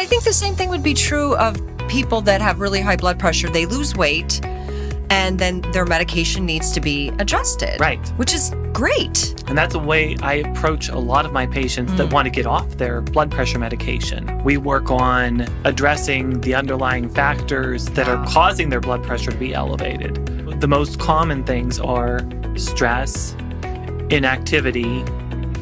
I think the same thing would be true of people that have really high blood pressure. They lose weight and then their medication needs to be adjusted. Right. Which is great. And that's a way I approach a lot of my patients mm. that want to get off their blood pressure medication. We work on addressing the underlying factors that are causing their blood pressure to be elevated. The most common things are stress, inactivity,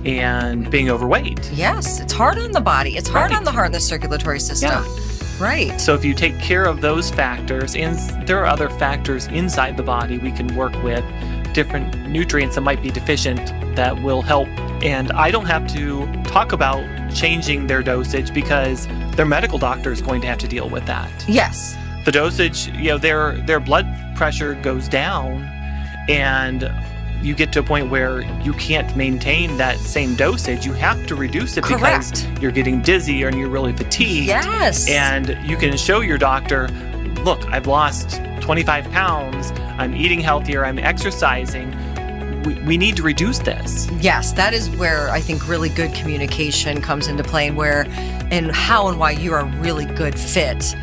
and being overweight. Yes, it's hard on the body. It's hard right. on the heart and the circulatory system. Yeah. Right. So if you take care of those factors, and there are other factors inside the body we can work with, different nutrients that might be deficient that will help. And I don't have to talk about changing their dosage because their medical doctor is going to have to deal with that. Yes. The dosage, you know, their their blood pressure goes down and you get to a point where you can't maintain that same dosage. You have to reduce it Correct. because you're getting dizzy and you're really fatigued. Yes. And you can show your doctor, look, I've lost 25 pounds, I'm eating healthier, I'm exercising. We, we need to reduce this. Yes, that is where I think really good communication comes into play and where and how and why you are a really good fit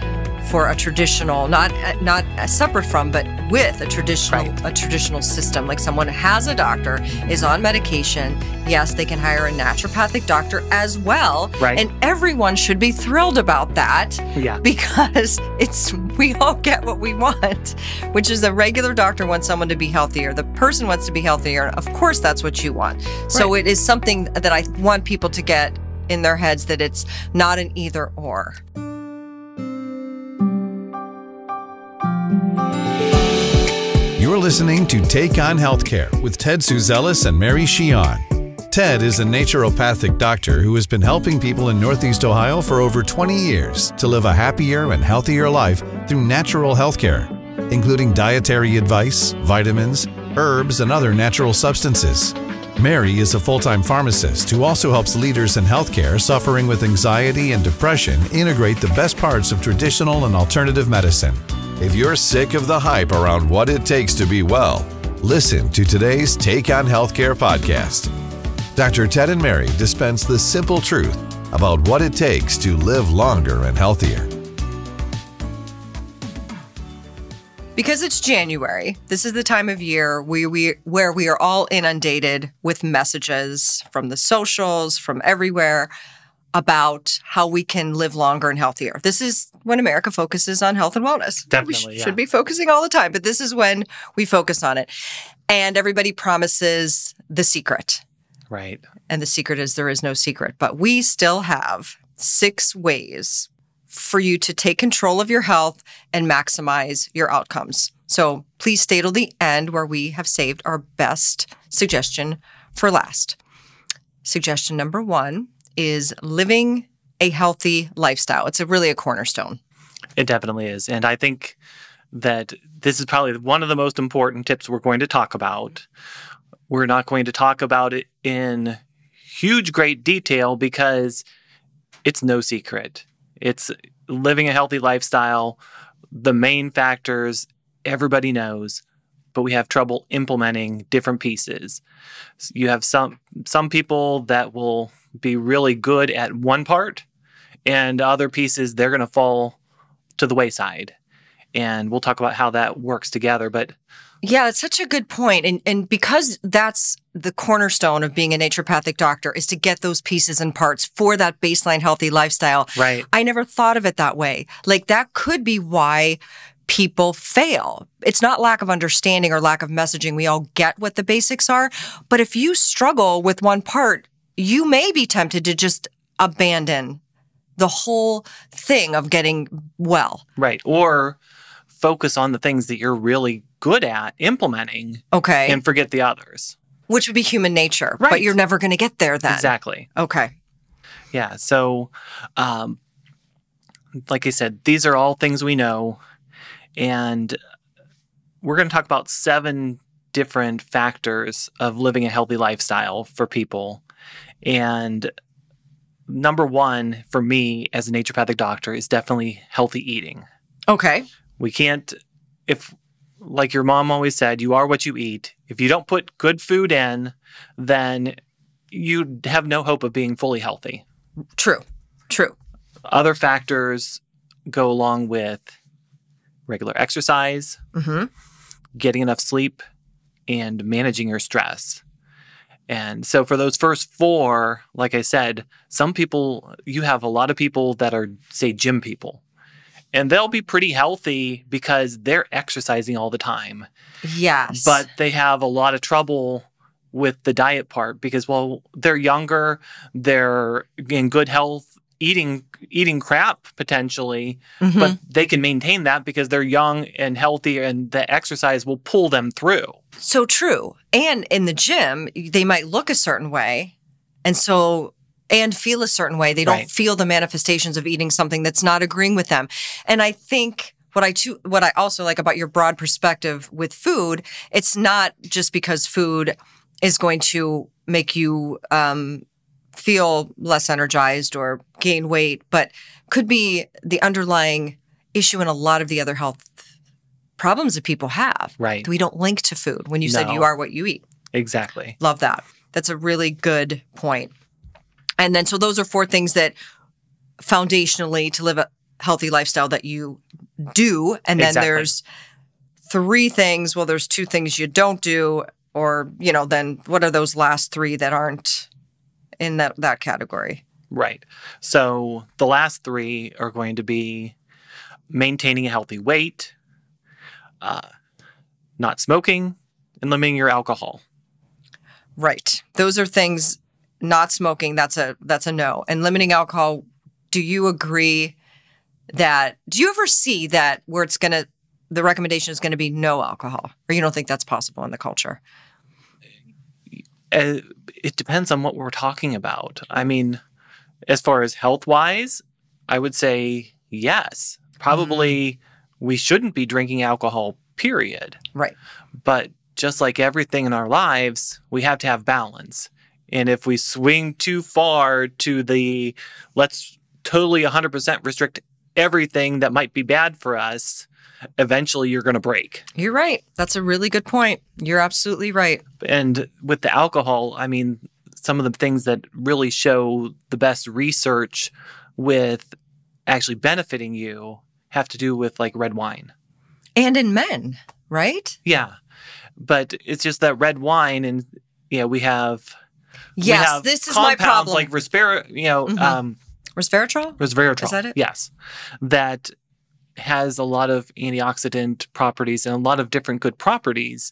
for a traditional, not not separate from, but with a traditional right. a traditional system. Like someone has a doctor, is on medication. Yes, they can hire a naturopathic doctor as well. Right. And everyone should be thrilled about that. Yeah. Because it's we all get what we want, which is a regular doctor wants someone to be healthier. The person wants to be healthier. Of course, that's what you want. So right. it is something that I want people to get in their heads that it's not an either or. You're listening to Take on Healthcare with Ted Suzelis and Mary Sheehan. Ted is a naturopathic doctor who has been helping people in Northeast Ohio for over 20 years to live a happier and healthier life through natural healthcare, including dietary advice, vitamins, herbs, and other natural substances. Mary is a full time pharmacist who also helps leaders in healthcare suffering with anxiety and depression integrate the best parts of traditional and alternative medicine. If you're sick of the hype around what it takes to be well, listen to today's Take on Healthcare podcast. Dr. Ted and Mary dispense the simple truth about what it takes to live longer and healthier. Because it's January, this is the time of year we, where we are all inundated with messages from the socials, from everywhere about how we can live longer and healthier. This is when America focuses on health and wellness. Definitely. We sh- yeah. should be focusing all the time, but this is when we focus on it. And everybody promises the secret. Right. And the secret is there is no secret, but we still have six ways for you to take control of your health and maximize your outcomes. So please stay till the end where we have saved our best suggestion for last. Suggestion number one is living a healthy lifestyle. It's a, really a cornerstone. It definitely is. And I think that this is probably one of the most important tips we're going to talk about. We're not going to talk about it in huge, great detail because it's no secret. It's living a healthy lifestyle. The main factors everybody knows, but we have trouble implementing different pieces. You have some some people that will be really good at one part, and other pieces they're going to fall to the wayside. And we'll talk about how that works together. But yeah, it's such a good point. And and because that's the cornerstone of being a naturopathic doctor is to get those pieces and parts for that baseline healthy lifestyle. Right. I never thought of it that way. Like that could be why people fail. It's not lack of understanding or lack of messaging. We all get what the basics are. But if you struggle with one part, you may be tempted to just abandon the whole thing of getting well. Right. Or focus on the things that you're really good at implementing. Okay. And forget the others. Which would be human nature. Right. But you're never going to get there then. Exactly. Okay. Yeah. So, um, like I said, these are all things we know. And we're going to talk about seven different factors of living a healthy lifestyle for people. And number one for me as a naturopathic doctor is definitely healthy eating. Okay. We can't, if, like your mom always said, you are what you eat. If you don't put good food in, then you have no hope of being fully healthy. True. True. Other factors go along with regular exercise, hmm getting enough sleep, and managing your stress. And so, for those first four, like I said, some people, you have a lot of people that are, say, gym people, and they'll be pretty healthy because they're exercising all the time, Yes. but they have a lot of trouble with the diet part because, well, they're younger, they're in good health, eating eating crap potentially, Mhm. but they can maintain that because they're young and healthy and the exercise will pull them through. So true. And in the gym, they might look a certain way. And so, and feel a certain way. They don't Right. feel the manifestations of eating something that's not agreeing with them. And I think what I too, what I also like about your broad perspective with food, it's not just because food is going to make you um, feel less energized or gain weight, but could be the underlying issue in a lot of the other health problems that people have Right. we don't link to food when you said you are what you eat. Exactly. Love that. That's a really good point. And then, so those are four things that foundationally to live a healthy lifestyle that you do. And then Exactly. there's three things. Well, there's two things you don't do. Or, you know, then what are those last three that aren't in that, that category? Right. So the last three are going to be maintaining a healthy weight, uh, not smoking, and limiting your alcohol. Right. Those are things not smoking, that's a that's a no. And limiting alcohol, do you agree that do you ever see that where it's gonna the recommendation is gonna be no alcohol? Or you don't think that's possible in the culture? Uh, it depends on what we're talking about. I mean, as far as health wise, I would say yes. Probably we shouldn't be drinking alcohol, period. Right. But just like everything in our lives, we have to have balance. And if we swing too far to the let's totally 100% restrict everything that might be bad for us, eventually you're going to break. You're right. That's a really good point. You're absolutely right. And with the alcohol, I mean, some of the things that really show the best research with actually benefiting you have to do with like red wine. And in men, right? Yeah. But it's just that red wine and yeah, we have we Yes, have this is my problem. like respira, you know, Mhm. um, Resveratrol? resveratrol. Is that it? Yes, that has a lot of antioxidant properties and a lot of different good properties.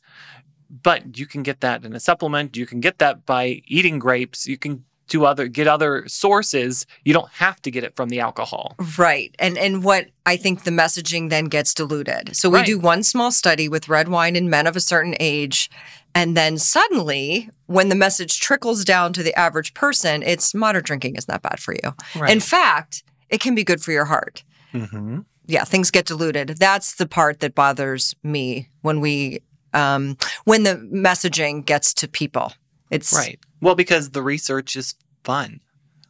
But you can get that in a supplement. You can get that by eating grapes. You can do other get other sources. You don't have to get it from the alcohol. Right. And and what I think the messaging then gets diluted. So we Right. do one small study with red wine in men of a certain age and then suddenly when the message trickles down to the average person, it's moderate drinking is not bad for you. In fact, it can be good for your heart. hmm Yeah, things get diluted. That's the part that bothers me when we um when the messaging gets to people. It's Right. Well, because the research is fun.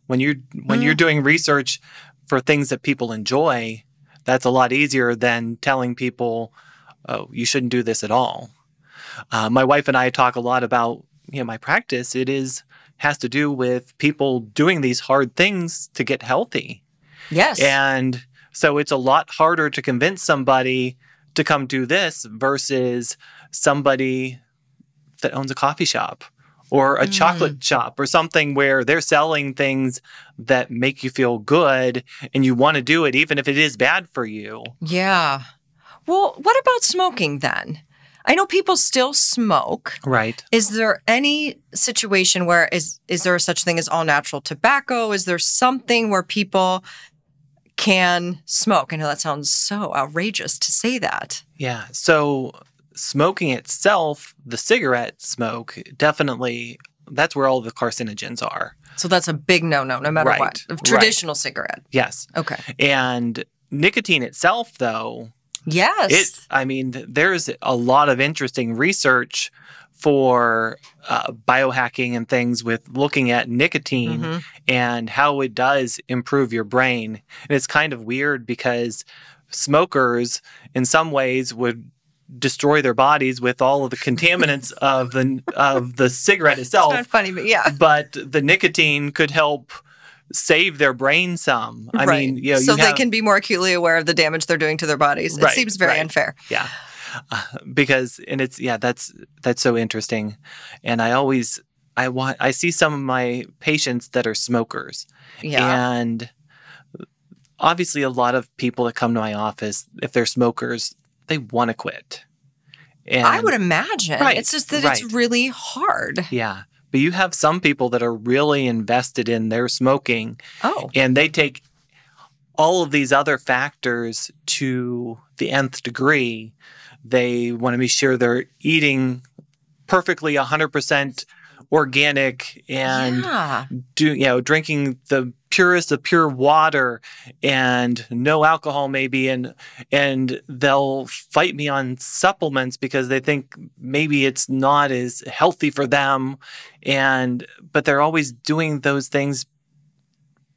When you're when Mm. you're doing research for things that people enjoy, that's a lot easier than telling people, "Oh, you shouldn't do this at all." Uh, my wife and I talk a lot about you know my practice. It is has to do with people doing these hard things to get healthy, Yes. and so it's a lot harder to convince somebody to come do this versus somebody that owns a coffee shop or a Mm. chocolate shop or something where they're selling things that make you feel good and you want to do it even if it is bad for you. yeah. Well, what about smoking then? I know people still smoke. Right. Is there any situation where is is there such thing as all natural tobacco? Is there something where people can smoke? I know that sounds so outrageous to say that. Yeah. So smoking itself, the cigarette smoke, definitely that's where all the carcinogens are. So that's a big no no, no matter Right, what. A right. Traditional cigarette. Yes. Okay. And nicotine itself though, Yes. It, I mean, there's a lot of interesting research for uh, biohacking and things with looking at nicotine Mhm. and how it does improve your brain. And it's kind of weird because smokers, in some ways, would destroy their bodies with all of the contaminants of the of the cigarette It's itself not funny, but yeah. but the nicotine could help save their brain some. I right. mean, you know, so you they can be more acutely aware of the damage they're doing to their bodies. It Right, seems very right. unfair. yeah uh, because and it's yeah that's that's so interesting and i always i want i see some of my patients that are smokers Yeah. and obviously a lot of people that come to my office if they're smokers they want to quit and I would imagine. Right, It's just that right. it's really hard. yeah but you have some people that are really invested in their smoking Oh. and they take all of these other factors to the nth degree. They want to be sure they're eating perfectly 100% organic and yeah. do you know drinking the purest of pure water and no alcohol maybe and and they'll fight me on supplements because they think maybe it's not as healthy for them and but they're always doing those things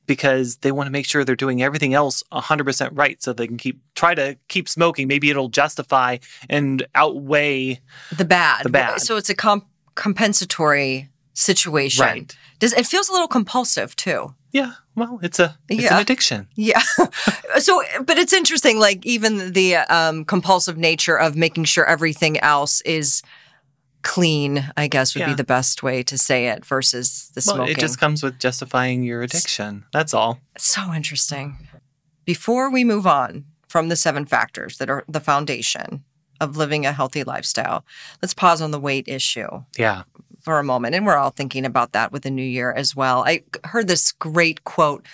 because they want to make sure they're doing everything else 100% right so they can keep try to keep smoking maybe it'll justify and outweigh The bad. The bad. So it's a comp- compensatory situation. Right. Does it feels a little compulsive too? yeah well it's a it's Yeah. an addiction Yeah. so, but it's interesting, like even the um, compulsive nature of making sure everything else is clean, I guess would be the best way to say it versus the smoking. well it just comes with justifying your addiction that's all It's so interesting. Before we move on from the seven factors that are the foundation of living a healthy lifestyle, let's pause on the weight issue yeah for a moment. And we're all thinking about that with the new year as well. I heard this great quote.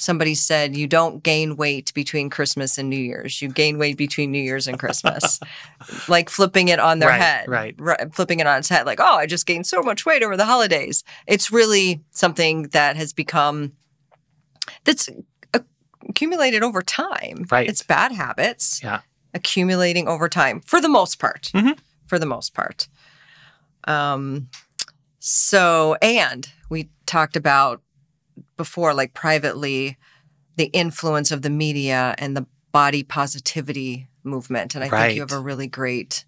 Somebody said, You don't gain weight between Christmas and New Year's. You gain weight between New Year's and Christmas. like flipping it on their Right, head. right. right. Flipping it on its head. Like, oh, I just gained so much weight over the holidays. It's really something that has become, that's accumulated over time. Right. It's bad habits yeah accumulating over time for the most part. Mhm. For the most part. Um, so, and we talked about before, like privately, the influence of the media and the body positivity movement. And I think you have a really great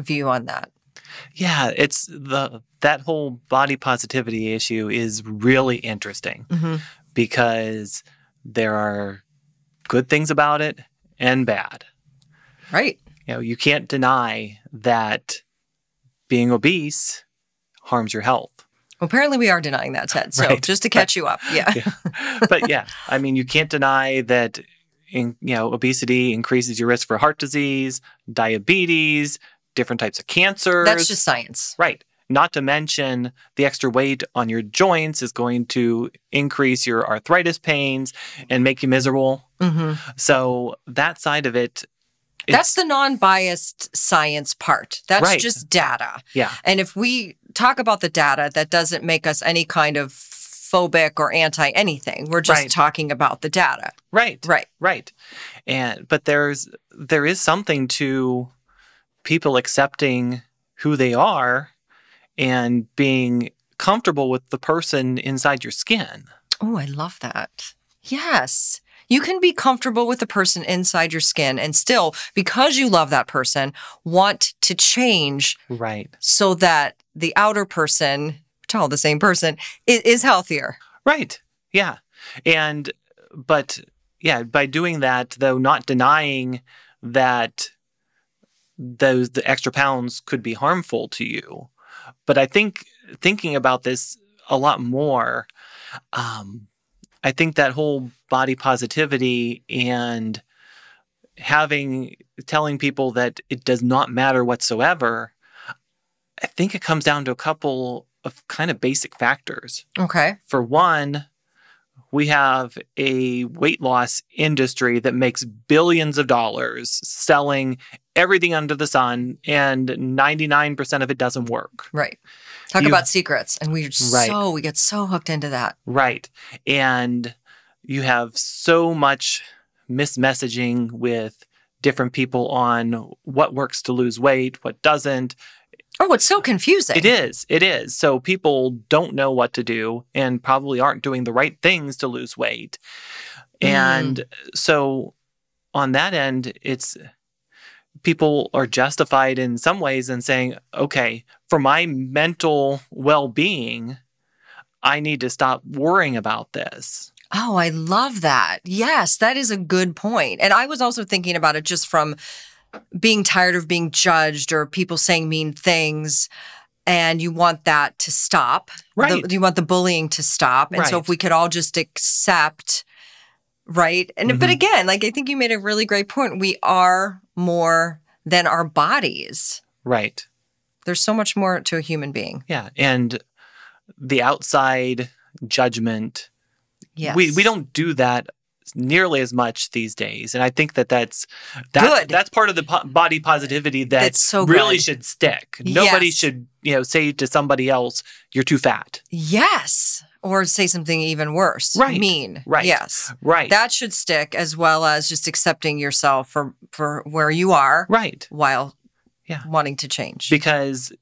view on that. Yeah, it's the that whole body positivity issue is really interesting Mhm. because there are good things about it and bad. Right. You know, you can't deny that being obese harms your health. Well, apparently, we are denying that, Ted. So, Right. just to catch you up. Yeah. but yeah, I mean, you can't deny that in, you know, obesity increases your risk for heart disease, diabetes, different types of cancers. That's just science. Right. Not to mention the extra weight on your joints is going to increase your arthritis pains and make you miserable. hmm So that side of it, That's the non biased science part. That's Right. just data. yeah, And if we talk about the data, that doesn't make us any kind of phobic or anti anything. We're just Right. talking about the data. right, Right. right. And but there's there is something to people accepting who they are and being comfortable with the person inside your skin. Oh, I love that. Yes. You can be comfortable with the person inside your skin and still, because you love that person, want to change Right. so that the outer person, it's all the same person, is, is healthier. Right. Yeah. And, but yeah, by doing that, though, not denying that those, the extra pounds could be harmful to you. But I think thinking about this a lot more, um, I think that whole body positivity and having, telling people that it does not matter whatsoever, I think it comes down to a couple of kind of basic factors Okay. for one, we have a weight loss industry that makes billions of dollars selling everything under the sun, and 99% of it doesn't work. Right. Talk You- about secrets. And we're Right. so, we get so hooked into that. Right. And you have so much mismessaging with different people on what works to lose weight, what doesn't. Oh, it's so confusing. It is. It is. So people don't know what to do and probably aren't doing the right things to lose weight. Mm. And so on that end, it's people are justified in some ways in saying, okay, for my mental well being, I need to stop worrying about this. Oh, I love that. Yes, that is a good point. And I was also thinking about it just from being tired of being judged or people saying mean things. And you want that to stop. Right. The- you want the bullying to stop. And so if we could all just accept, right? And but Mhm. again, like I think you made a really great point. We are more than our bodies. Right. There's so much more to a human being. Yeah. And the outside judgment, Yes. we, we don't do that nearly as much these days. And I think that that's, that's, Good. that's part of the po- body positivity that so really good. should stick. Nobody Yes. should, you know, say to somebody else, you're too fat. Yes. Or say something even worse. Right. Mean. Right. Yes. Right. That should stick as well as just accepting yourself for for where you are right. while Yeah. wanting to change. Because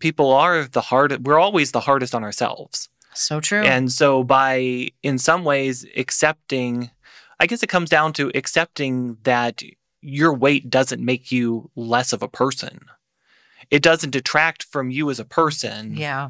people are the hard we're always the hardest on ourselves. so true. And so by in some ways accepting I guess it comes down to accepting that your weight doesn't make you less of a person. It doesn't detract from you as a person. yeah.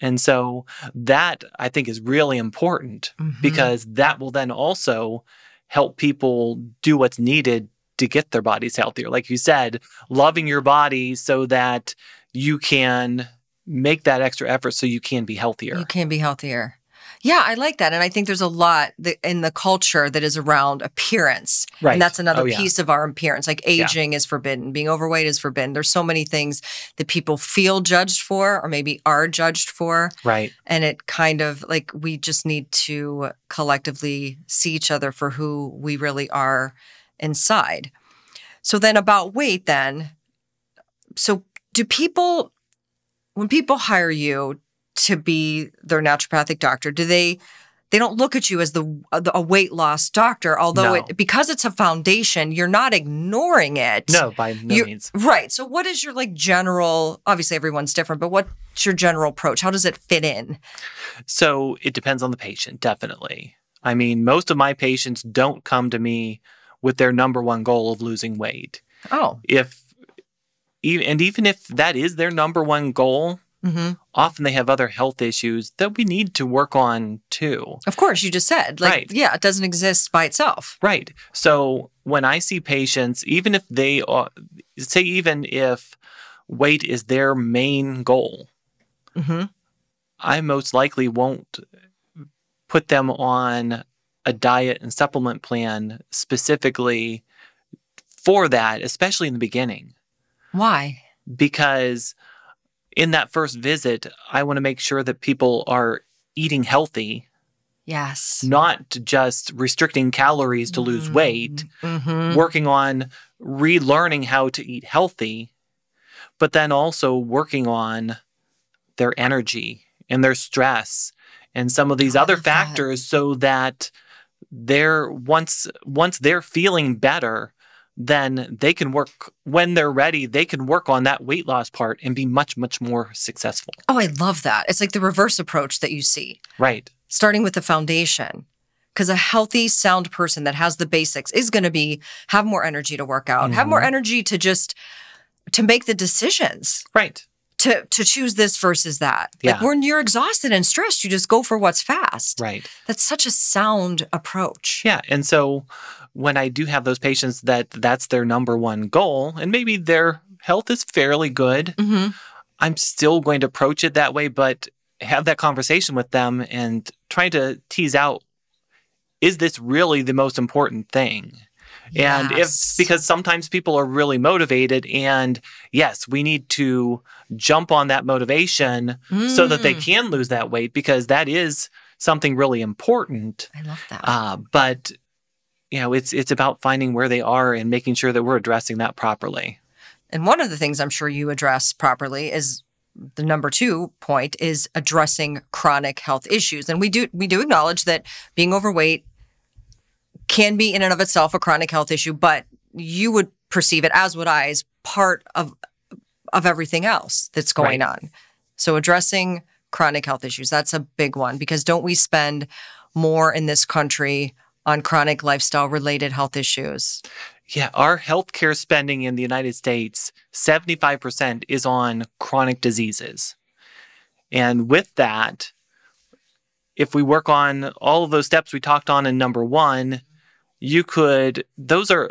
And so that I think is really important Mhm. because that will then also help people do what's needed to get their bodies healthier. Like you said, loving your body so that you can make that extra effort so you can be healthier. you can be healthier. Yeah, I like that. And I think there's a lot in the culture that is around appearance. Right. And that's another Oh, yeah. piece of our appearance. Like aging is forbidden, being overweight is forbidden. There's so many things that people feel judged for or maybe are judged for. Right. And it kind of like we just need to collectively see each other for who we really are inside. So then about weight, then, so do people, when people hire you to be their naturopathic doctor, do they, they don't look at you as uh, the a weight loss doctor, although No. it because it's a foundation, you're not ignoring it. No, by no You- means. Right. So what is your like general obviously everyone's different, but what's your general approach? How does it fit in? So it depends on the patient, definitely. I mean, most of my patients don't come to me with their number one goal of losing weight. Oh. If and even if that is their number one goal, hmm often they have other health issues that we need to work on too. Of course, you just said like Right. yeah, it doesn't exist by itself. Right. So when I see patients, even if they are, say, even if weight is their main goal, hmm I most likely won't put them on a diet and supplement plan specifically for that, especially in the beginning, Why? because in that first visit, I want to make sure that people are eating healthy, Yes. not just restricting calories to lose weight, hmm working on relearning how to eat healthy, but then also working on their energy and their stress and some of these I other love that. factors so that they're once once they're feeling better then they can work when they're ready they can work on that weight loss part and be much much more successful Oh, I love that. It's like the reverse approach that you see, right starting with the foundation. Because a healthy, sound person that has the basics is going to be have more energy to work out, have more Mhm. energy to just to make the decisions. right to to choose this versus that. Like when you're exhausted and stressed, you just go for what's fast. right That's such a sound approach. Yeah. And so when I do have those patients that that's their number one goal, and maybe their health is fairly good, hmm I'm still going to approach it that way, but have that conversation with them and try to tease out is this really the most important thing? And if because sometimes people are really motivated, and yes, we need to jump on that motivation so that they Mm, can lose that weight because that is something really important. I love that. Uh, but you know, it's it's about finding where they are and making sure that we're addressing that properly. and one of the things I'm sure you address properly is the number two point is addressing chronic health issues. And we do we do acknowledge that being overweight can be in and of itself a chronic health issue, but you would perceive it, as would I, as part of of everything else that's going on. So addressing chronic health issues, that's a big one because don't we spend more in this country on chronic lifestyle related health issues? Yeah, our healthcare spending in the United States, 75% is on chronic diseases. And with that, if we work on all of those steps we talked on in number one, you could, those are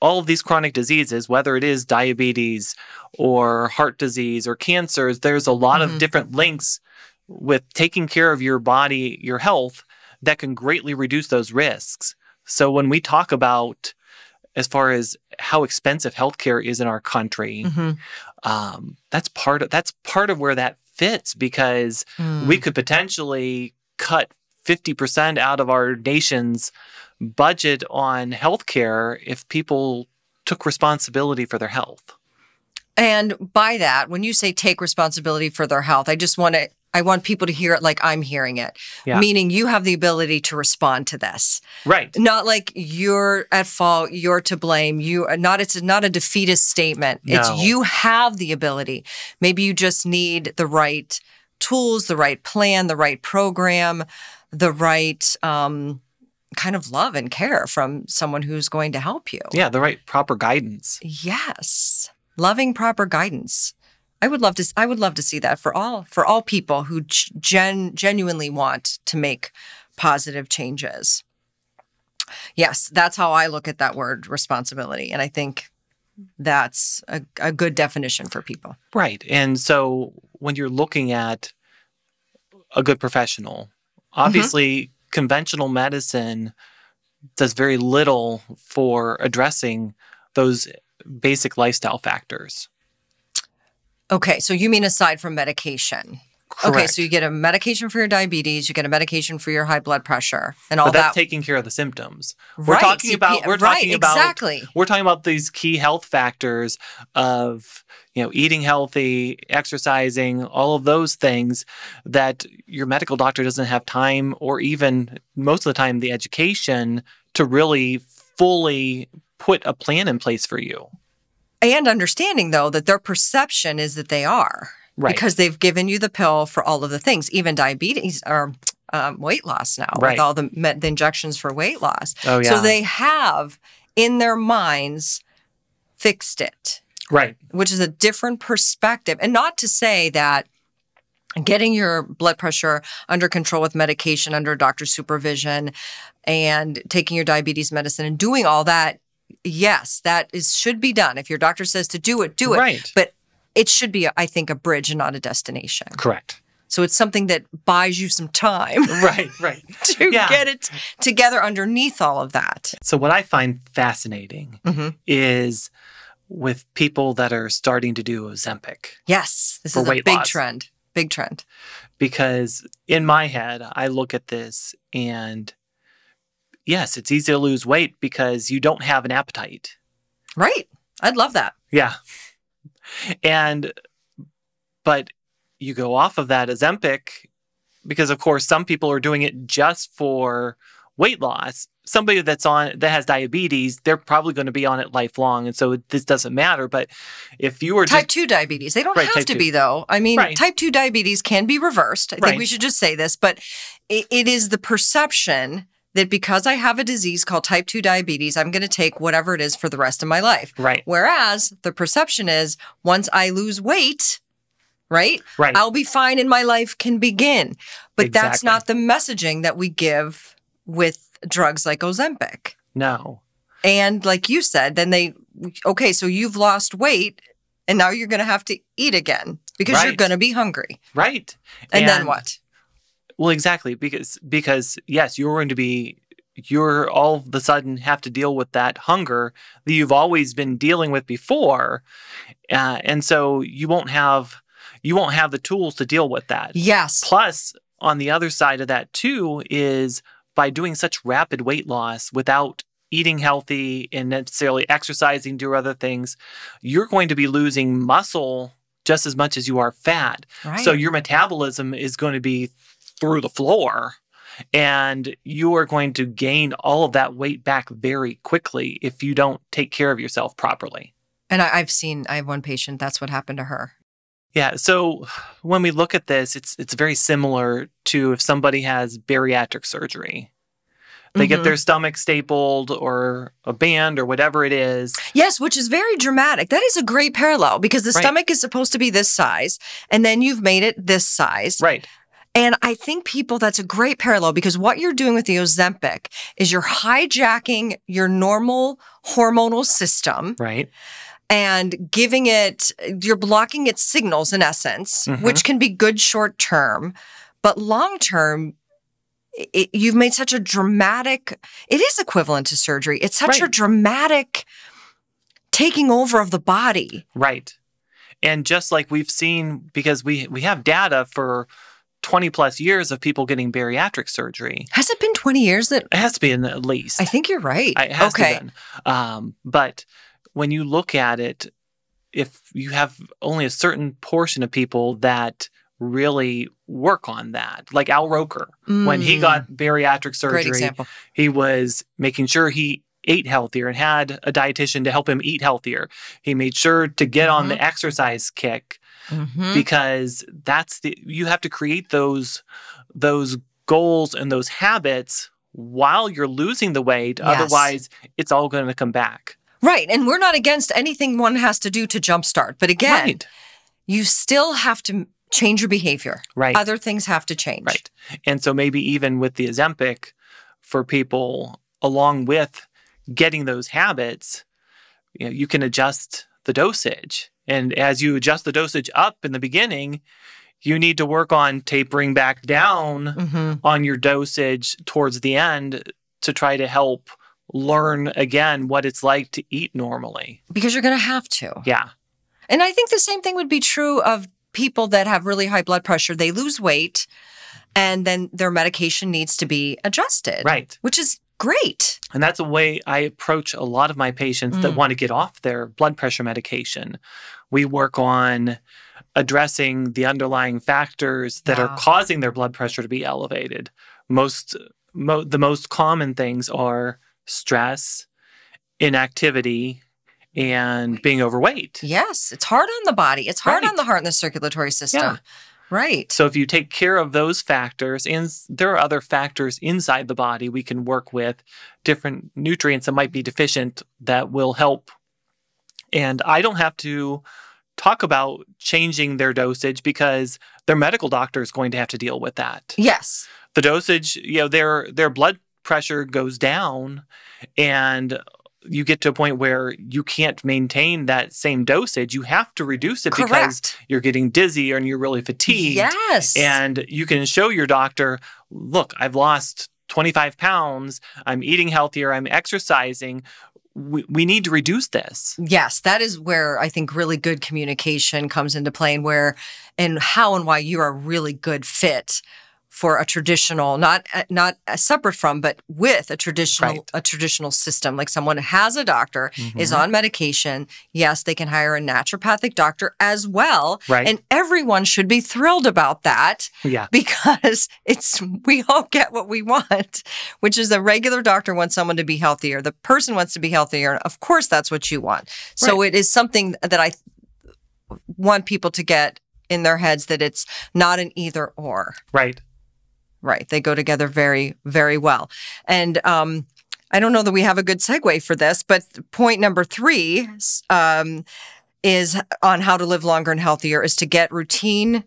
all of these chronic diseases, whether it is diabetes or heart disease or cancers, there's a lot Mhm. of different links with taking care of your body, your health, that can greatly reduce those risks. So when we talk about as far as how expensive healthcare is in our country, Mhm. um, that's part of that's part of where that fits because Mm. we could potentially cut 50% out of our nation's budget on healthcare if people took responsibility for their health. And by that, when you say take responsibility for their health, I just want to I want people to hear it like I'm hearing it. Yeah. Meaning you have the ability to respond to this. Right. Not like you're at fault, you're to blame. You are not it's not a defeatist statement. It's you have the ability. Maybe you just need the right tools, the right plan, the right program, the right um, kind of love and care from someone who's going to help you. Yeah, the right proper guidance. Yes. Loving proper guidance. I would love to I would love to see that for all for all people who gen, genuinely want to make positive changes. Yes, that's how I look at that word responsibility and I think that's a, a good definition for people. Right. And so when you're looking at a good professional, mm-hmm. obviously conventional medicine does very little for addressing those basic lifestyle factors. Okay, so you mean aside from medication. Okay, so you get a medication for your diabetes, you get a medication for your high blood pressure and all but that's that. taking care of the symptoms. We're Right, talking about we're right, talking about exactly. we're talking about these key health factors of you know eating healthy, exercising, all of those things that your medical doctor doesn't have time or even most of the time the education to really fully put a plan in place for you. And understanding though that their perception is that they are Right. because they've given you the pill for all of the things even diabetes or um, weight loss now Right. with all the, the injections for weight loss Oh yeah. so they have in their minds fixed it right. which is a different perspective and not to say that getting your blood pressure under control with medication under doctor supervision and taking your diabetes medicine and doing all that yes that is should be done if your doctor says to do it do it Right. but it should be i think a bridge and not a destination Correct. so it's something that buys you some time Right, right. to Yeah. get it together underneath all of that So what I find fascinating Mhm. is with people that are starting to do Ozempic. yes this is a big loss. trend big trend because in my head, I look at this and yes, it's easy to lose weight because you don't have an appetite. right i'd love that Yeah. And, but you go off of that Ozempic because, of course, some people are doing it just for weight loss. Somebody that's on that has diabetes, they're probably going to be on it lifelong, and so this doesn't matter. But if you were type just 2 diabetes they don't Right, have to two. be though i mean Right. type 2 diabetes can be reversed i think we should just say this but it, it is the perception that because i have a disease called type 2 diabetes i'm going to take whatever it is for the rest of my life. Right, whereas the perception is once i lose weight right right, i'll be fine and my life can begin. But that's not the messaging that we give with drugs like ozempic. No, and like you said, then they, okay, so you've lost weight and now you're going to have to eat again because you're going to be hungry. right. And, then what? Well, exactly because because yes, you're going to be you're all of a sudden have to deal with that hunger that you've always been dealing with before, uh, and so you won't have you won't have the tools to deal with that. Yes. Plus, on the other side of that too is by doing such rapid weight loss without eating healthy and necessarily exercising, do other things, you're going to be losing muscle just as much as you are fat. Right. So your metabolism is going to be through the floor and you are going to gain all of that weight back very quickly if you don't take care of yourself properly. and I, I've seen, I have one patient, that's what happened to her. Yeah, so when we look at this, it's it's very similar to if somebody has bariatric surgery. They get Mhm. their stomach stapled or a band or whatever it is. Yes, which is very dramatic. That is a great parallel because the Right. stomach is supposed to be this size and then you've made it this size. Right. And I think people, that's a great parallel because what you're doing with the Ozempic is you're hijacking your normal hormonal system Right. and giving it, you're blocking its signals in essence, Mhm. which can be good short term, but long term, it, you've made such a dramatic, it is equivalent to surgery. It's such a dramatic taking over of the body. Right. And just like we've seen, because we we have data for 20 plus years of people getting bariatric surgery. Has it been 20 years that It has to be in the, at least. I think you're right? It has okay. to been. Um, but when you look at it, if you have only a certain portion of people that really work on that, like Al Roker, when he Mm, got bariatric surgery, he was making sure he ate healthier and had a dietitian to help him eat healthier. He made sure to get on the exercise kick Mhm. because that's the you have to create those those goals and those habits while you're losing the weight Yes. otherwise it's all going to come back Right. And we're not against anything one has to do to jumpstart. But again, right you still have to change your behavior. right Other things have to change. right and so maybe even with the Ozempic for people along with getting those habits you know you can adjust the dosage and as you adjust the dosage up in the beginning you need to work on tapering back down hmm on your dosage towards the end to try to help learn again what it's like to eat normally. Because you're going to have to. Yeah. And I think the same thing would be true of people that have really high blood pressure. They lose weight and then their medication needs to be adjusted. Right. Which is great. And that's a way I approach a lot of my patients that Mm. want to get off their blood pressure medication. We work on addressing the underlying factors that Wow. are causing their blood pressure to be elevated. Most mo- the most common things are stress, inactivity, and being overweight. Yes. It's hard on the body. It's hard Right. on the heart and the circulatory system. Yeah. Right. So if you take care of those factors, and there are other factors inside the body we can work with, different nutrients that might be deficient that will help. And I don't have to talk about changing their dosage because their medical doctor is going to have to deal with that. Yes. The dosage, you know, their their blood pressure goes down and you get to a point where you can't maintain that same dosage. You have to reduce it because you're getting dizzy and you're really fatigued. Yes. And you can show your doctor, look, I've lost 25 pounds. I'm eating healthier. I'm exercising. We, we need to reduce this. Yes, that is where I think really good communication comes into play and where and how and why you're a really good fit for a traditional not not uh, separate from but with a traditional Right. a traditional system like someone has a doctor is Mhm. on medication yes they can hire a naturopathic doctor as well Right. and everyone should be thrilled about that Yeah. because it's we all get what we want, which is a regular doctor wants someone to be healthier. The person wants to be healthier. Of course, that's what you want. So it is something that I want people to get in their heads that it's not an either or. Right. Right. They go together very, very well. And um, I don't know that we have a good segue for this, but point number three um, is on how to live longer and healthier is to get routine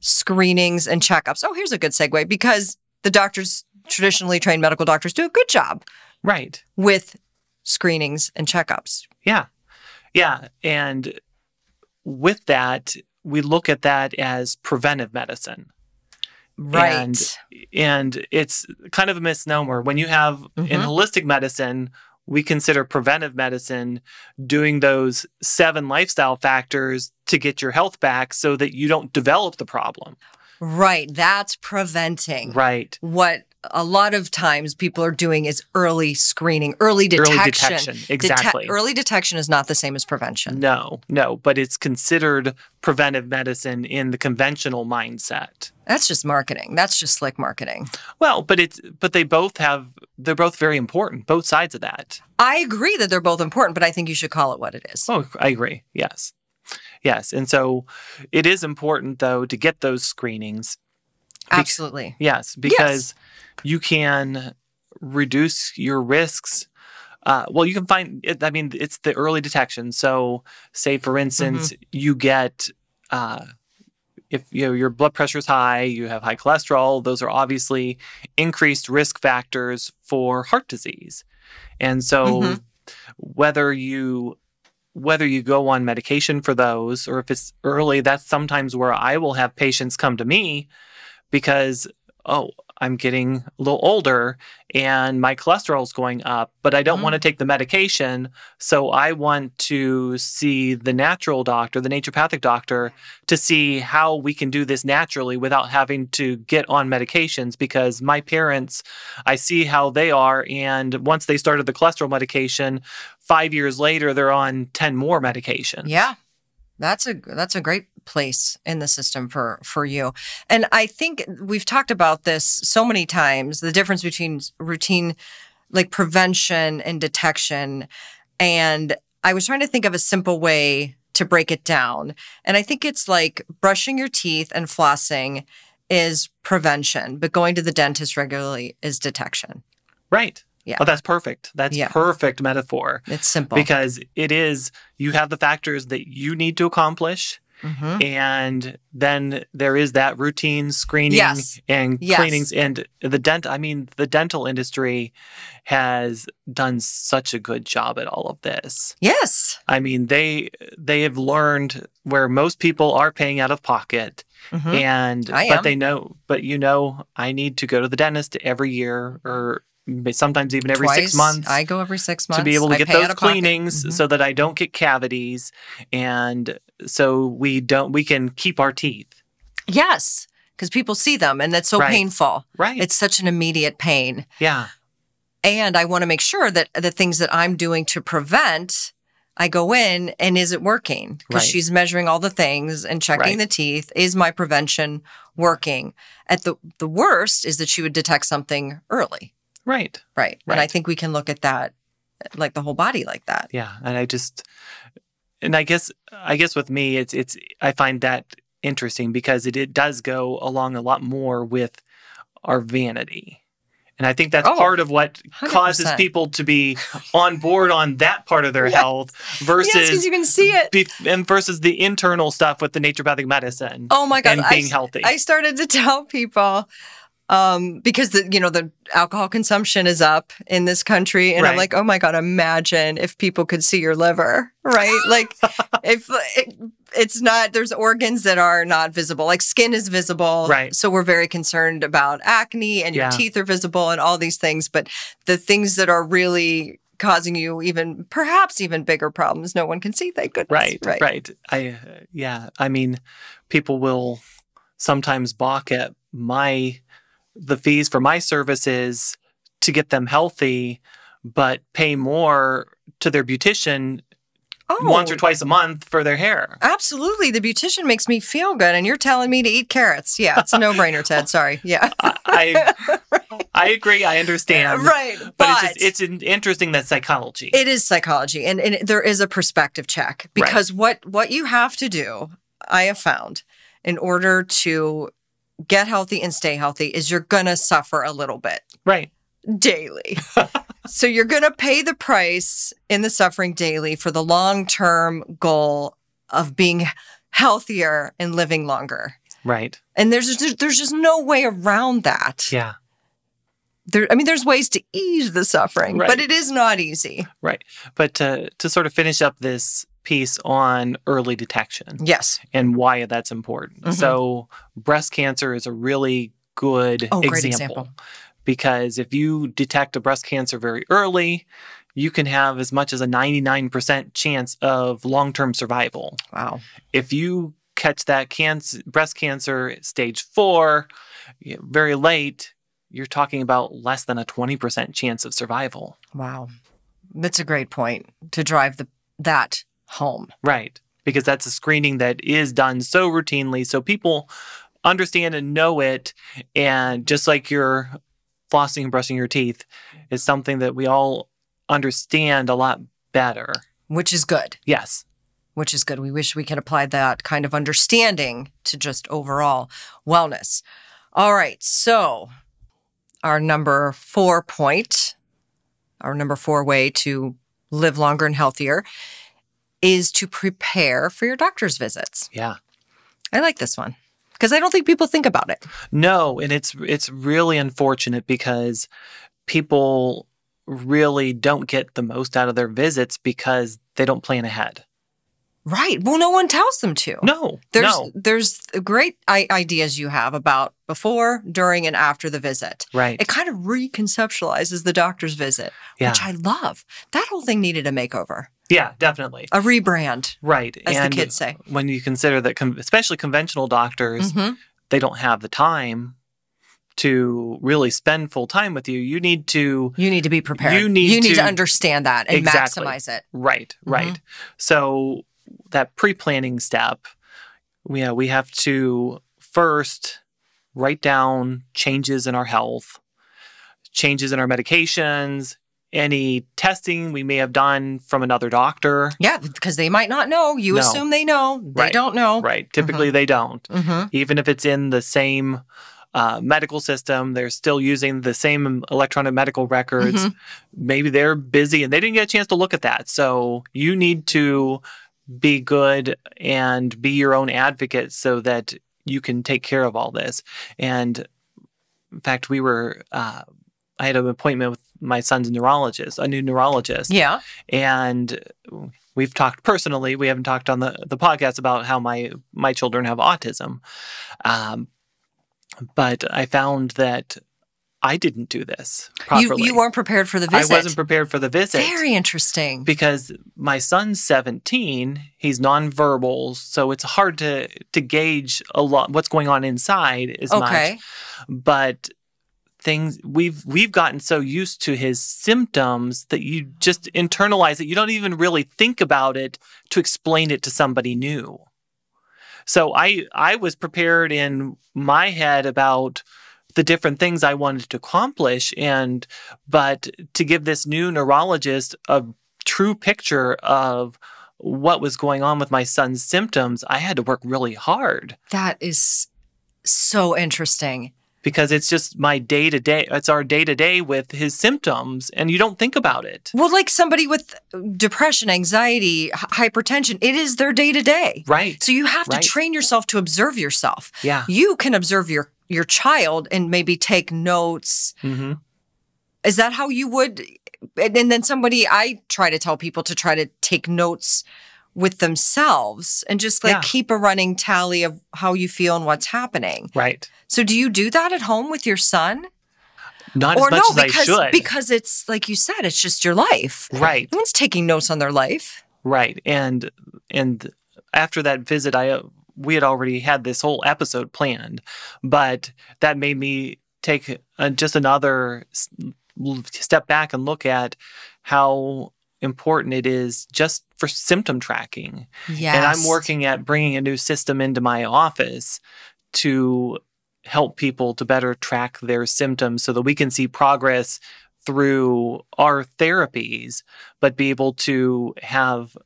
screenings and checkups. Oh, here's a good segue because the doctors, traditionally trained medical doctors, do a good job Right. with screenings and checkups. Yeah. Yeah. And with that, we look at that as preventive medicine. Right. And, and it's kind of a misnomer. When you have in Mhm. holistic medicine, we consider preventive medicine doing those seven lifestyle factors to get your health back so that you don't develop the problem. right. That's preventing. Right. What a lot of times people are doing is early screening, early detection. Early detection. Dete- Exactly. early detection is not the same as prevention. No, no, but it's considered preventive medicine in the conventional mindset. That's just marketing. That's just slick marketing. Well, but it's but they both have they're both very important, both sides of that. I agree that they're both important, but I think you should call it what it is. Oh, I agree. Yes. Yes. And so it is important though to get those screenings. Absolutely. Yes, because you can reduce your risks. Uh, well, you can find. It, I mean, it's the early detection. So, say for instance, you get uh, if you know your blood pressure is high, you have high cholesterol, those are obviously increased risk factors for heart disease. And so Mhm. whether you whether you go on medication for those or if it's early, that's sometimes where I will have patients come to me because oh, I'm getting a little older and my cholesterol is going up, but I don't Mhm. want to take the medication. So I want to see the natural doctor, the naturopathic doctor, to see how we can do this naturally without having to get on medications because my parents, I see how they are. And once they started the cholesterol medication, five years later, they're on 10 more medications. Yeah. That's a that's a great place in the system for for you. And I think we've talked about this so many times, the difference between routine like prevention and detection. And I was trying to think of a simple way to break it down. And I think it's like brushing your teeth and flossing is prevention, but going to the dentist regularly is detection. Right. Yeah. Oh, that's perfect. That's Yeah. perfect metaphor It's simple. because it is, you have the factors that you need to accomplish. Mhm. And then there is that routine screening Yes. and Yes. cleanings. And the dent, I mean, the dental industry has done such a good job at all of this. Yes. I mean, they they have learned where most people are paying out of pocket, Mhm. and I but they know, but you know, I need to go to the dentist every year, or sometimes even every six months I go every six months to be able to I get those cleanings Mhm. so that I don't get cavities, and so we don't we can keep our teeth Yes, because people see them and that's so Right. painful. right. It's such an immediate pain. yeah, And I want to make sure that the things that I'm doing to prevent, I go in and is it working? Because Right. she's measuring all the things and checking Right. the teeth. Is my prevention working? At the the worst is that she would detect something early. Right. Right. And I think we can look at that like the whole body like that. Yeah, and I just and I guess I guess with me it's it's I find that interesting because it, it does go along a lot more with our vanity. And I think that's Oh, part of what 100%. causes people to be on board on that part of their Yes. health versus because you can see it. and versus the internal stuff with the naturopathic medicine Oh my God. and being s- healthy. I started to tell people um, because the you know the alcohol consumption is up in this country, and I'm like, oh my god, imagine if people could see your liver, right? Like, if it, it's not, there's organs that are not visible, like skin is visible, Right. So we're very concerned about acne, and your teeth are visible, and all these things, but the things that are really causing you even perhaps even bigger problems no one can see thank goodness Right, right, I, uh, yeah. I mean, people will sometimes balk at my the fees for my services to get them healthy, but pay more to their beautician oh once or oh. twice a month for their hair. Absolutely. The beautician makes me feel good, and you're telling me to eat carrots. Yeah, it's a no brainer, Ted. Sorry. Yeah. I I agree. I understand. right. But, But, it's just, it's interesting that psychology. it is psychology, and, and there is a perspective check because what what you have to do, I have found, in order to get healthy and stay healthy, is you're gonna suffer a little bit right. daily. so you're going to pay the price in the suffering daily for the long term goal of being healthier and living longer. Right. And there's just, there's just no way around that. Yeah. There, I mean, there's ways to ease the suffering, but it is not easy. Right. But to to sort of finish up this piece on early detection Yes. and why that's important. Mhm. So breast cancer is a really good Oh, example, example. because if you detect a breast cancer very early, you can have as much as a 99% chance of long-term survival. Wow. if you catch that cancer, breast cancer stage four, very late, you're talking about less than a 20% chance of survival. Wow. That's a great point to drive the that home. Right. Because that's a screening that is done so routinely. So people understand and know it. And just like you're flossing and brushing your teeth is something that we all understand a lot better. Which is good. Yes. which is good. We wish we could apply that kind of understanding to just overall wellness. All right. So, our number four point, our number four way to live longer and healthier is to prepare for your doctor's visits. Yeah. I like this one. Because I don't think people think about it. No, and it's it's really unfortunate because people really don't get the most out of their visits because they don't plan ahead. Right. Well, no one tells them to. No, There's no, there's great I- ideas you have about before, during, and after the visit. right, It kind of reconceptualizes the doctor's visit, yeah, which I love. That whole thing needed a makeover, yeah, definitely, a rebrand, right. as and the kids say. when you consider that, con- especially conventional doctors, Mhm. they don't have the time to really spend full time with you. You need to You need to be prepared. You need you need to, to- understand that and Exactly. maximize it. Right, Mm-hmm. right. So that pre-planning step, we uh, we have to first write down changes in our health, changes in our medications, any testing we may have done from another doctor. Yeah, because they might not know. You No. assume they know. They Right. don't know. Right. Typically they don't. hmm Even if it's in the same uh, medical system, they're still using the same electronic medical records. Mhm. maybe they're busy and they didn't get a chance to look at that. So you need to be good and be your own advocate so that you can take care of all this. And in fact, we were, uh, I had an appointment with my son's neurologist, a new neurologist, Yeah. and we've talked personally. We haven't talked on the, the podcast about how my my children have autism, um, but I found that I didn't do this You, properly. you weren't prepared for the visit. I wasn't prepared for the visit. Very interesting. because my son's 17, he's nonverbal, so it's hard to to gauge a lot what's going on inside as okay. much. But things we've we've gotten so used to his symptoms that you just internalize it. You don't even really think about it to explain it to somebody new. So I I was prepared in my head about the different things I wanted to accomplish and but to give this new neurologist a true picture of what was going on with my son's symptoms, I had to work really hard That is so interesting. because it's just my day to day. It's our day to day with his symptoms, and you don't think about it. Well, like somebody with depression, anxiety, h- hypertension, it is their day to day. Right. So you have Right. to train yourself to observe yourself. Yeah. You can observe your your child and maybe take notes. hmm Is that how you would? And, and then somebody, I try to tell people to try to take notes with themselves and just like Yeah. keep a running tally of how you feel and what's happening. Right. So do you do that at home with your son? Not or as much no, as because I should. because it's like you said, it's just your life. right. No one's taking notes on their life. Right. And and after that visit, I we had already had this whole episode planned, but that made me take uh, just another step back and look at how important it is just for symptom tracking. Yes. And I'm working at bringing a new system into my office to help people to better track their symptoms so that we can see progress through our therapies, but be able to have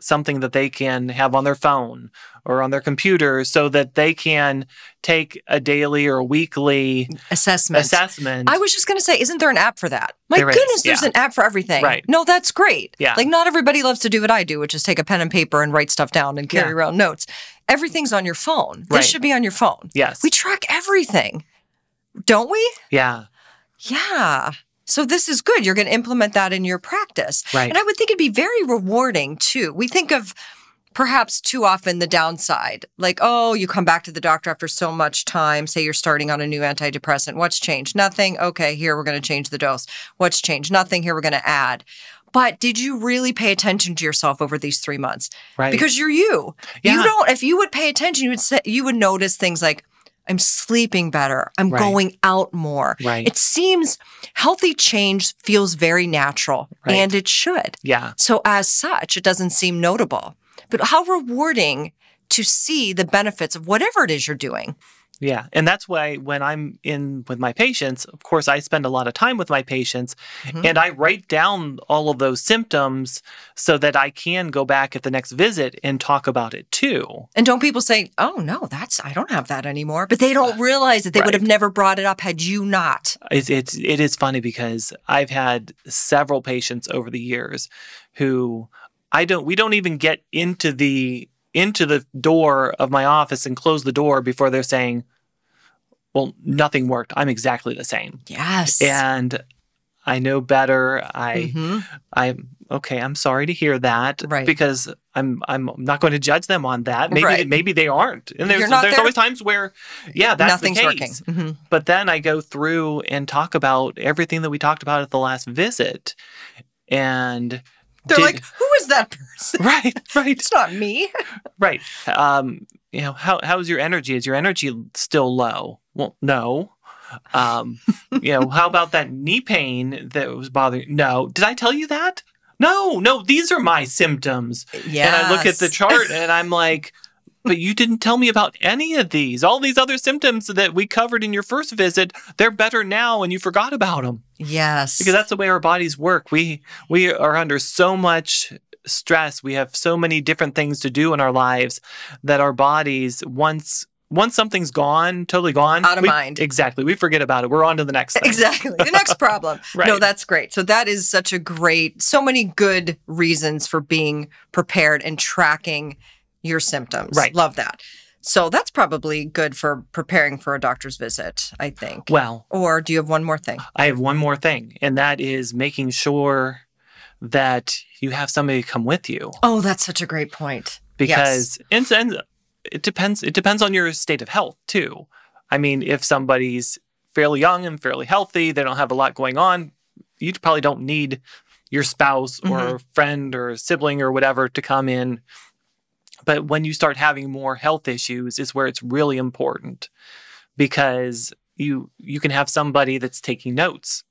something that they can have on their phone or on their computer so that they can take a daily or a weekly assessment. assessment. I was just going to say, isn't there an app for that? My There is, goodness, there's yeah. an app for everything. Right. No, that's great. Yeah. Like, not everybody loves to do what I do, which is take a pen and paper and write stuff down and carry Yeah. around notes. Everything's on your phone. This should be on your phone. yes. We track everything, don't we? yeah. Yeah. So this is good. You're going to implement that in your practice. Right. And I would think it'd be very rewarding too. We think of perhaps too often the downside. Like, oh, you come back to the doctor after so much time. Say you're starting on a new antidepressant. What's changed? Nothing. Okay, here we're going to change the dose. What's changed? Nothing. Here we're going to add. But did you really pay attention to yourself over these three months? Right. Because you're you. Yeah. You don't. If you would pay attention, you would say, you would notice things like, I'm sleeping better. I'm Right. going out more. Right. It seems healthy change feels very natural, Right. and it should. yeah. So, as such, it doesn't seem notable. But how rewarding to see the benefits of whatever it is you're doing. Yeah. And that's why when I'm in with my patients, of course, I spend a lot of time with my patients Mhm. and I write down all of those symptoms so that I can go back at the next visit and talk about it too. And don't people say, oh, no, that's, I don't have that anymore. But they don't realize that they would have never brought it up had you not. It's, it's it is funny because I've had several patients over the years who I don't we don't even get into the into the door of my office and close the door before they're saying, well, nothing worked. I'm exactly the same. Yes. And I know better. I Mhm. I'm okay. I'm sorry to hear that. Right. Because I'm I'm not going to judge them on that. Maybe Right. maybe they aren't. And there's there's there- always times where yeah, that's Nothing's the working. case. Mhm. But then I go through and talk about everything that we talked about at the last visit. And They're did- like, who is that person? right, right, It's not me. right. Um, you know, how how's your energy? Is your energy still low? Well, no. Um, you know, how about that knee pain that was bothering? No. Did I tell you that? No, no. These are my symptoms. Yeah. And I look at the chart and I'm like, but you didn't tell me about any of these. All these other symptoms that we covered in your first visit, they're better now and you forgot about them. Yes. Because that's the way our bodies work. We we are under so much stress. We have so many different things to do in our lives that our bodies once once something's gone, totally gone, Out of we- mind. Exactly. We forget about it. We're on to the next thing. Exactly. The next problem. Right. No, that's great. So that is such a great, so many good reasons for being prepared and tracking your symptoms. Right. Love that. So that's probably good for preparing for a doctor's visit, I think. Well, or do you have one more thing? I have one more thing, and that is making sure that you have somebody come with you. Oh, that's such a great point. because and, and it depends it depends on your state of health too i mean if somebody's fairly young and fairly healthy they don't have a lot going on you probably don't need your spouse or mm-hmm. friend or sibling or whatever to come in but when you start having more health issues is where it's really important because you you can have somebody that's taking notes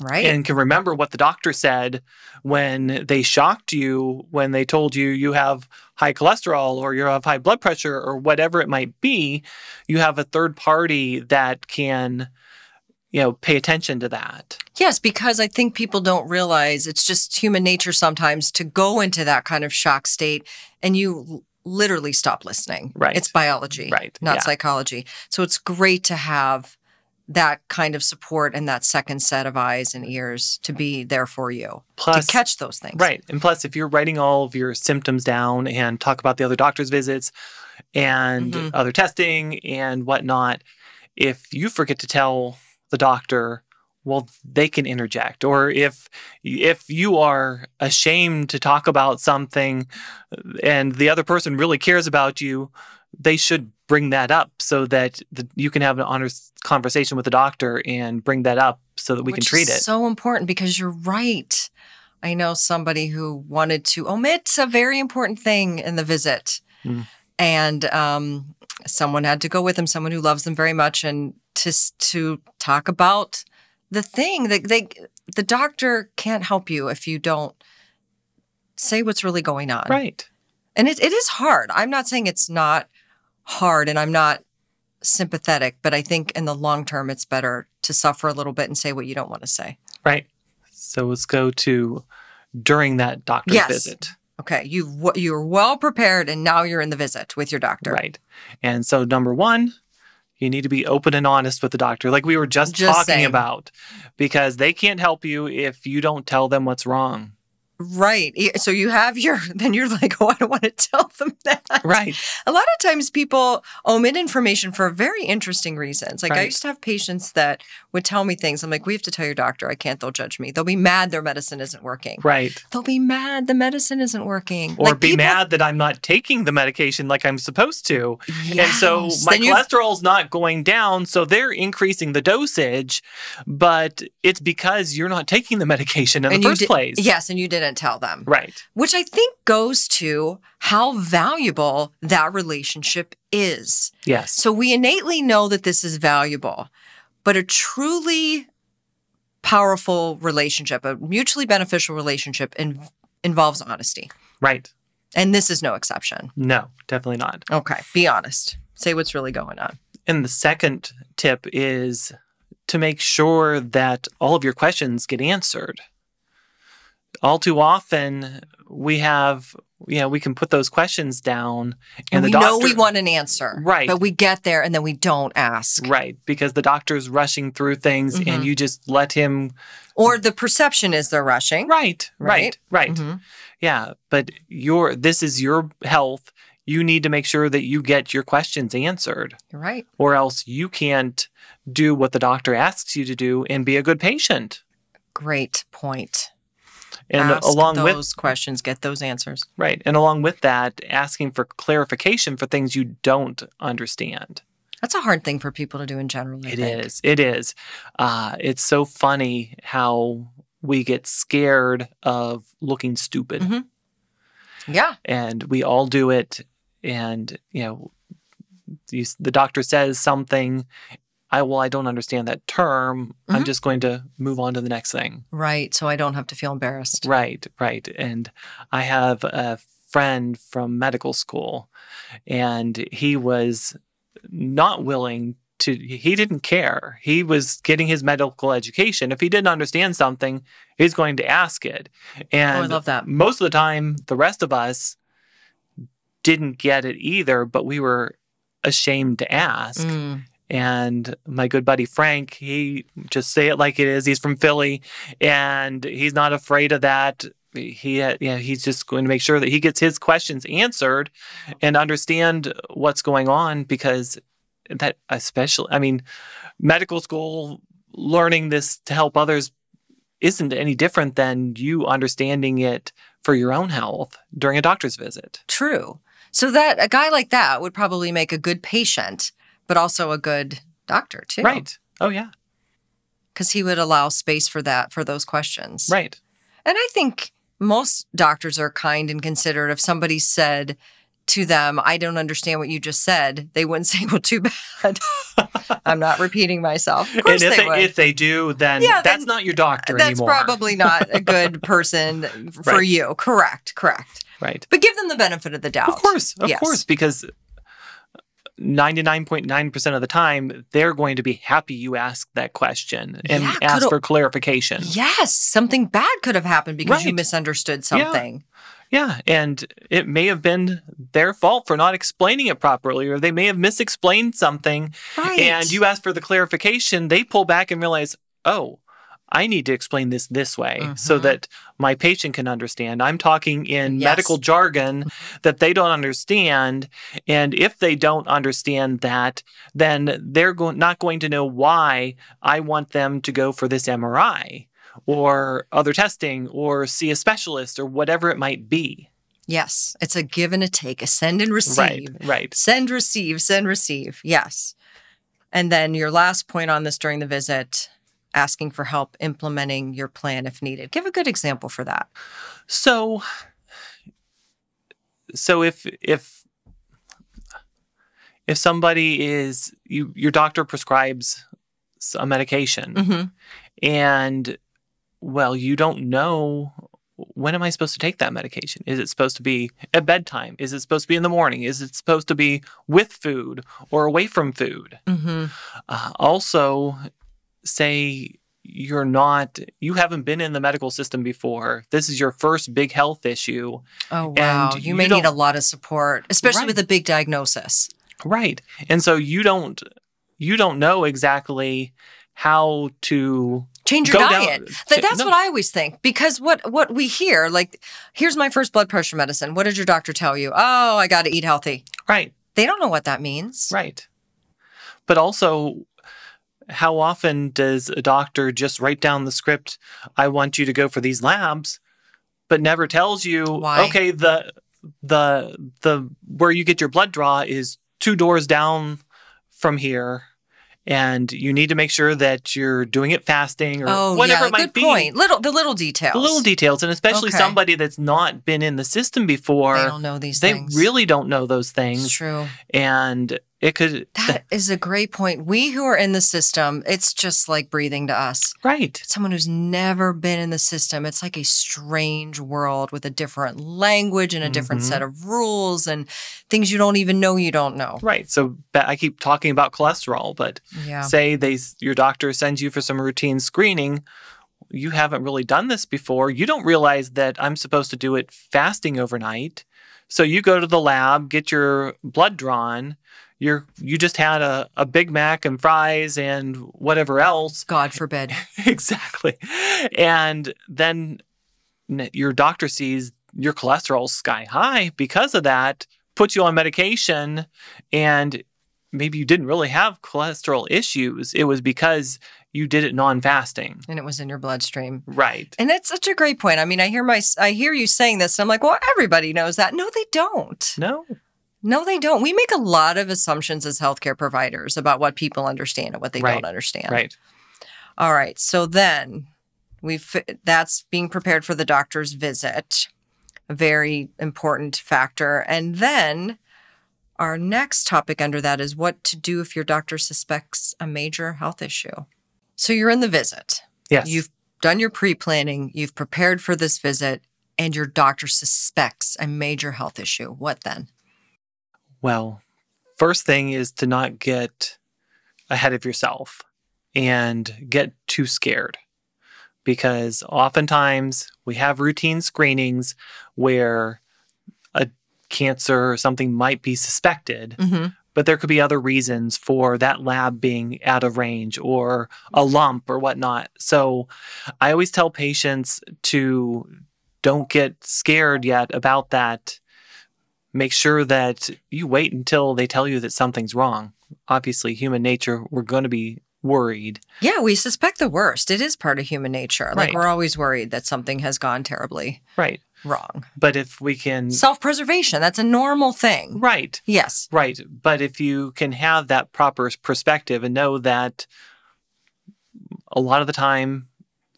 right? and can remember what the doctor said when they shocked you when they told you you have high cholesterol or you have high blood pressure or whatever it might be you have a third party that can you know pay attention to that Yes, because I think people don't realize it's just human nature sometimes to go into that kind of shock state and you literally stop listening. Right. It's biology, Right, not yeah. psychology. So it's great to have that kind of support and that second set of eyes and ears to be there for you plus to catch those things. right and plus if you're writing all of your symptoms down and talk about the other doctor's visits and Mhm. other testing and whatnot if you forget to tell the doctor well they can interject or if if you are ashamed to talk about something and the other person really cares about you they should bring that up so that the, you can have an honest conversation with the doctor and bring that up so that we can treat it So important because you're right. I know somebody who wanted to omit a very important thing in the visit, Mm. and um, someone had to go with him. Someone who loves them very much, and to to talk about the thing that they the doctor can't help you if you don't say what's really going on. right And it, it is hard. I'm not saying it's not hard and I'm not sympathetic, but I think in the long term, it's better to suffer a little bit and say what you don't want to say. Right. So let's go to during that doctor's Yes. visit. Okay. You've, you're well prepared and now you're in the visit with your doctor. Right. And so number one, you need to be open and honest with the doctor, like we were just, Just talking saying. about, because they can't help you if you don't tell them what's wrong. Right. So you have your, then you're like, oh, I don't want to tell them that. Right. A lot of times people omit information for very interesting reasons. Like I used to have patients that would tell me things. I'm like, we have to tell your doctor. I can't. They'll judge me. They'll be mad their medicine isn't working. Right. They'll be mad the medicine isn't working. Or Like, be people- mad that I'm not taking the medication like I'm supposed to. And so my Then you've- cholesterol's not going down. So they're increasing the dosage, but it's because you're not taking the medication in and the first di- place. Yes, and you didn't tell them. Right. Which I think goes to how valuable that relationship is. Yes. So we innately know that this is valuable, but a truly powerful relationship, a mutually beneficial relationship, in- involves honesty. Right. And this is no exception. No, definitely not. Okay, be honest. Say what's really going on. And the second tip is to make sure that all of your questions get answered. All too often, we have, you know, we can put those questions down and, And we the doctor, know we want an answer. Right. But we get there and then we don't ask. right, because the doctor's rushing through things Mhm. and you just let him, Or the perception is they're rushing. right, right, Right. right. Mhm. Yeah, but your this is your health. you need to make sure that you get your questions answered, You're right. or else you can't do what the doctor asks you to do and be a good patient. Great point. And Ask along those with those questions, get those answers. right, and along with that, asking for clarification for things you don't understand. That's a hard thing for people to do in general. I It think. is. It is. Uh, it's so funny how we get scared of looking stupid, Mhm. Yeah. and we all do it. And you know, you, the doctor says something. I well, I don't understand that term. I'm Mhm. just going to move on to the next thing. Right. So I don't have to feel embarrassed. Right, right. And I have a friend from medical school, and he was not willing to, he didn't care. He was getting his medical education. If he didn't understand something, he's going to ask it. And oh, I love that. most of the time, the rest of us didn't get it either, but we were ashamed to ask. Mm. And my good buddy Frank, he just say it like it is. He's from Philly, and he's not afraid of that. He, uh, yeah, he's just going to make sure that he gets his questions answered and understand what's going on because that, especially, I mean, medical school learning this to help others isn't any different than you understanding it for your own health during a doctor's visit. True. So that a guy like that would probably make a good patient, but also a good doctor too. Right. Oh, yeah. Because he would allow space for that, for those questions. Right. And I think most doctors are kind and considerate. If somebody said to them, I don't understand what you just said, they wouldn't say, Well, too bad. I'm not repeating myself. Of course and if they, they, would. if they do, then Yeah, that's then not your doctor That's anymore. probably not a good person for Right. you. Correct, correct. right. But give them the benefit of the doubt. Of course, of Yes. course, because 99.9% of the time, they're going to be happy you asked that question and Yeah, ask for clarification. Yes, something bad could have happened because you misunderstood something. Yeah, and it may have been their fault for not explaining it properly, or they may have misexplained something, Right. and you ask for the clarification. They pull back and realize, oh, I need to explain this this way so Mhm. that my patient can understand. I'm talking in Yes. medical jargon that they don't understand, and if they don't understand that, then they're go- not going to know why I want them to go for this MRI or other testing or see a specialist or whatever it might be. yes, it's a give and a take, a send and receive. Right, right. Send, receive, send, receive. Yes. And then your last point on this during the visit asking for help implementing your plan if needed. Give a good example for that. So so if if if somebody is you your doctor prescribes a medication hmm and well you don't know when am I supposed to take that medication? Is it supposed to be at bedtime? Is it supposed to be in the morning? Is it supposed to be with food or away from food? hmm Uh, also, say you're not, you haven't been in the medical system before. This is your first big health issue. Oh, wow. And you you may need a lot of support, especially Right. with a big diagnosis. Right. And so you don't, you don't know exactly how to Change your down- diet. Th- that's no. what I always think. Because what what we hear, like, here's my first blood pressure medicine. What did your doctor tell you? Oh, I got to eat healthy. right, They don't know what that means. right. But also, how often does a doctor just write down the script? I want you to go for these labs, but never tells you, Why? okay, the the the where you get your blood draw is two doors down from here. And you need to make sure that you're doing it fasting or Oh, whatever yeah. it might Good be. point. Little the little details. The little details, and especially Okay. somebody that's not been in the system before, They don't know these they things. really don't know those It's things. true. And it could, That is a great point. We who are in the system, it's just like breathing to us. right, Someone who's never been in the system, it's like a strange world with a different language and a different Mhm. set of rules and things you don't even know you don't know. right. So I keep talking about cholesterol, but Yeah. say they your doctor sends you for some routine screening. You haven't really done this before. You don't realize that I'm supposed to do it fasting overnight. So you go to the lab, get your blood drawn. You're you just had a, a Big Mac and fries and whatever else. God forbid. exactly. And then your doctor sees your cholesterol sky high because of that. puts you on medication and maybe you didn't really have cholesterol issues. It was because you did it non-fasting. And it was in your bloodstream. Right. And that's such a great point. I mean, I hear my I hear you saying this and I'm like, "Well, everybody knows that." No, they don't. No. No, they don't. We make a lot of assumptions as healthcare providers about what people understand and what they Right. don't understand. Right. All right. So then we've that's being prepared for the doctor's visit, a very important factor. And then our next topic under that is what to do if your doctor suspects a major health issue. So you're in the visit. Yes. You've done your pre-planning, you've prepared for this visit, and your doctor suspects a major health issue. What then? Well, first thing is to not get ahead of yourself and get too scared. Because oftentimes we have routine screenings where a cancer or something might be suspected, Mm-hmm. but there could be other reasons for that lab being out of range or a lump or whatnot. So I always tell patients to don't get scared yet about that. Make sure that you wait until they tell you that something's wrong. Obviously, human nature, we're going to be worried. Yeah, we suspect the worst. It is part of human nature. Like Right. we're always worried that something has gone terribly Right. wrong. But if we can. Self preservation, that's a normal thing. right. Yes. Right. But if you can have that proper perspective and know that a lot of the time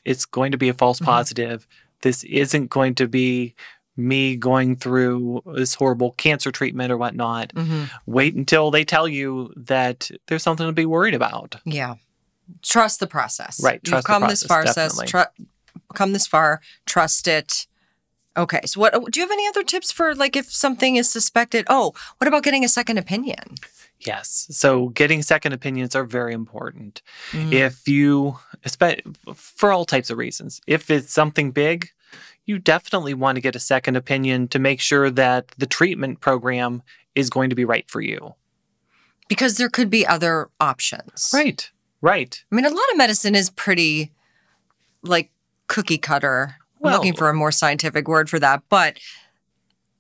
it's going to be a false Mhm. positive, this isn't going to be me going through this horrible cancer treatment or whatnot. hmm Wait until they tell you that there's something to be worried about. Yeah. Trust the process. Right, You've trust the come this far, process, definitely. Tru- come this far. Trust it. Okay. So, what do you have any other tips for like if something is suspected? Oh, what about getting a second opinion? Yes. So getting second opinions are very important. Mhm. If you, for all types of reasons, if it's something big, you definitely want to get a second opinion to make sure that the treatment program is going to be right for you. Because there could be other options. Right. Right. I mean, a lot of medicine is pretty like cookie cutter. I'm Well- looking for a more scientific word for that, but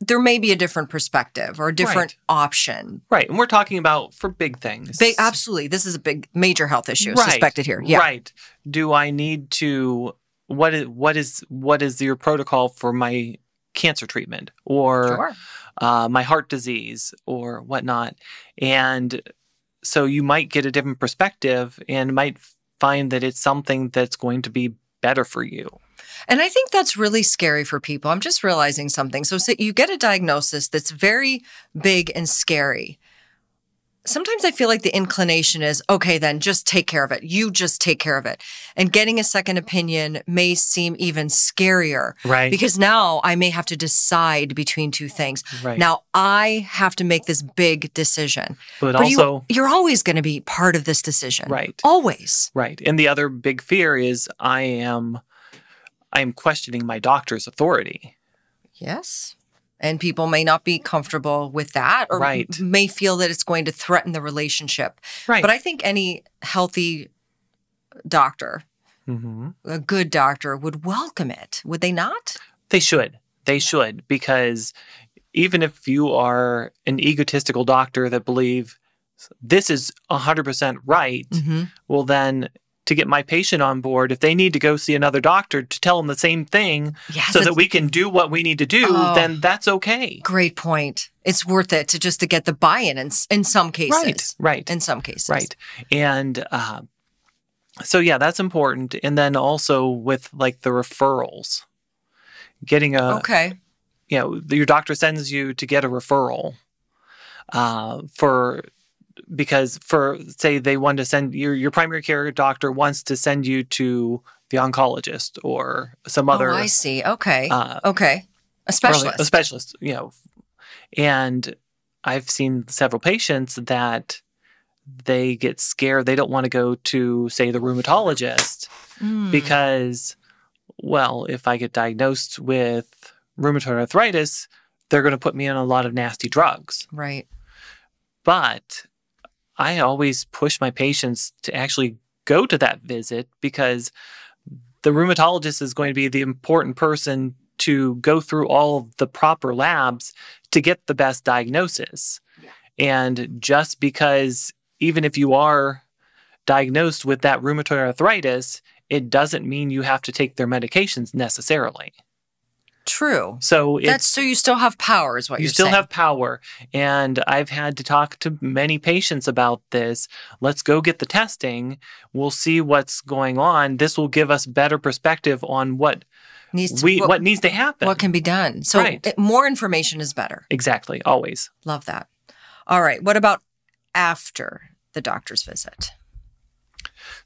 there may be a different perspective or a different option. Right. And we're talking about for big things. Big, absolutely. This is a big, major health issue Right. suspected here. Yeah. Right. Do I need to what is what is what is your protocol for my cancer treatment or Sure. uh, my heart disease or whatnot? And so you might get a different perspective and might find that it's something that's going to be better for you. And I think that's really scary for people. I'm just realizing something. So, say you get a diagnosis that's very big and scary. Sometimes I feel like the inclination is, okay, then just take care of it. You just take care of it. And getting a second opinion may seem even scarier Right. because now I may have to decide between two things. right. Now I have to make this big decision. but, But also you, you're always going to be part of this decision. Right. Always. Right. And the other big fear is I am I am questioning my doctor's authority. Yes. And people may not be comfortable with that or Right. may feel that it's going to threaten the relationship. Right. But I think any healthy doctor, hmm a good doctor, would welcome it, would they not? They should. They should because even if you are an egotistical doctor that believe this is 100% right, Mm-hmm. well then to get my patient on board if they need to go see another doctor to tell them the same thing Yes. so that we can do what we need to do, Oh. then that's okay. Great point. It's worth it to just to get the buy-in in, in some cases. Right. Right. In some cases. Right. And uh, so, yeah, that's important. And then also with like the referrals, getting a, Okay. you know, your doctor sends you to get a referral uh, for, because for, say, they want to send your, your primary care doctor wants to send you to the oncologist or some other, oh, I see. Okay. uh, okay. A specialist. a specialist, you know. And I've seen several patients that they get scared. They don't want to go to, say, the rheumatologist Mm. because, well, if I get diagnosed with rheumatoid arthritis, they're going to put me on a lot of nasty drugs. Right. But I always push my patients to actually go to that visit because the rheumatologist is going to be the important person to go through all of the proper labs to get the best diagnosis. And just because, even if you are diagnosed with that rheumatoid arthritis, it doesn't mean you have to take their medications necessarily. True. So That's so you still have power, is what you still saying. have power. And I've had to talk to many patients about this. Let's go get the testing. We'll see what's going on. This will give us better perspective on what needs to, we what, what needs to happen. what can be done. So Right. it- more information is better. exactly, always. Love that. All right. What about after the doctor's visit?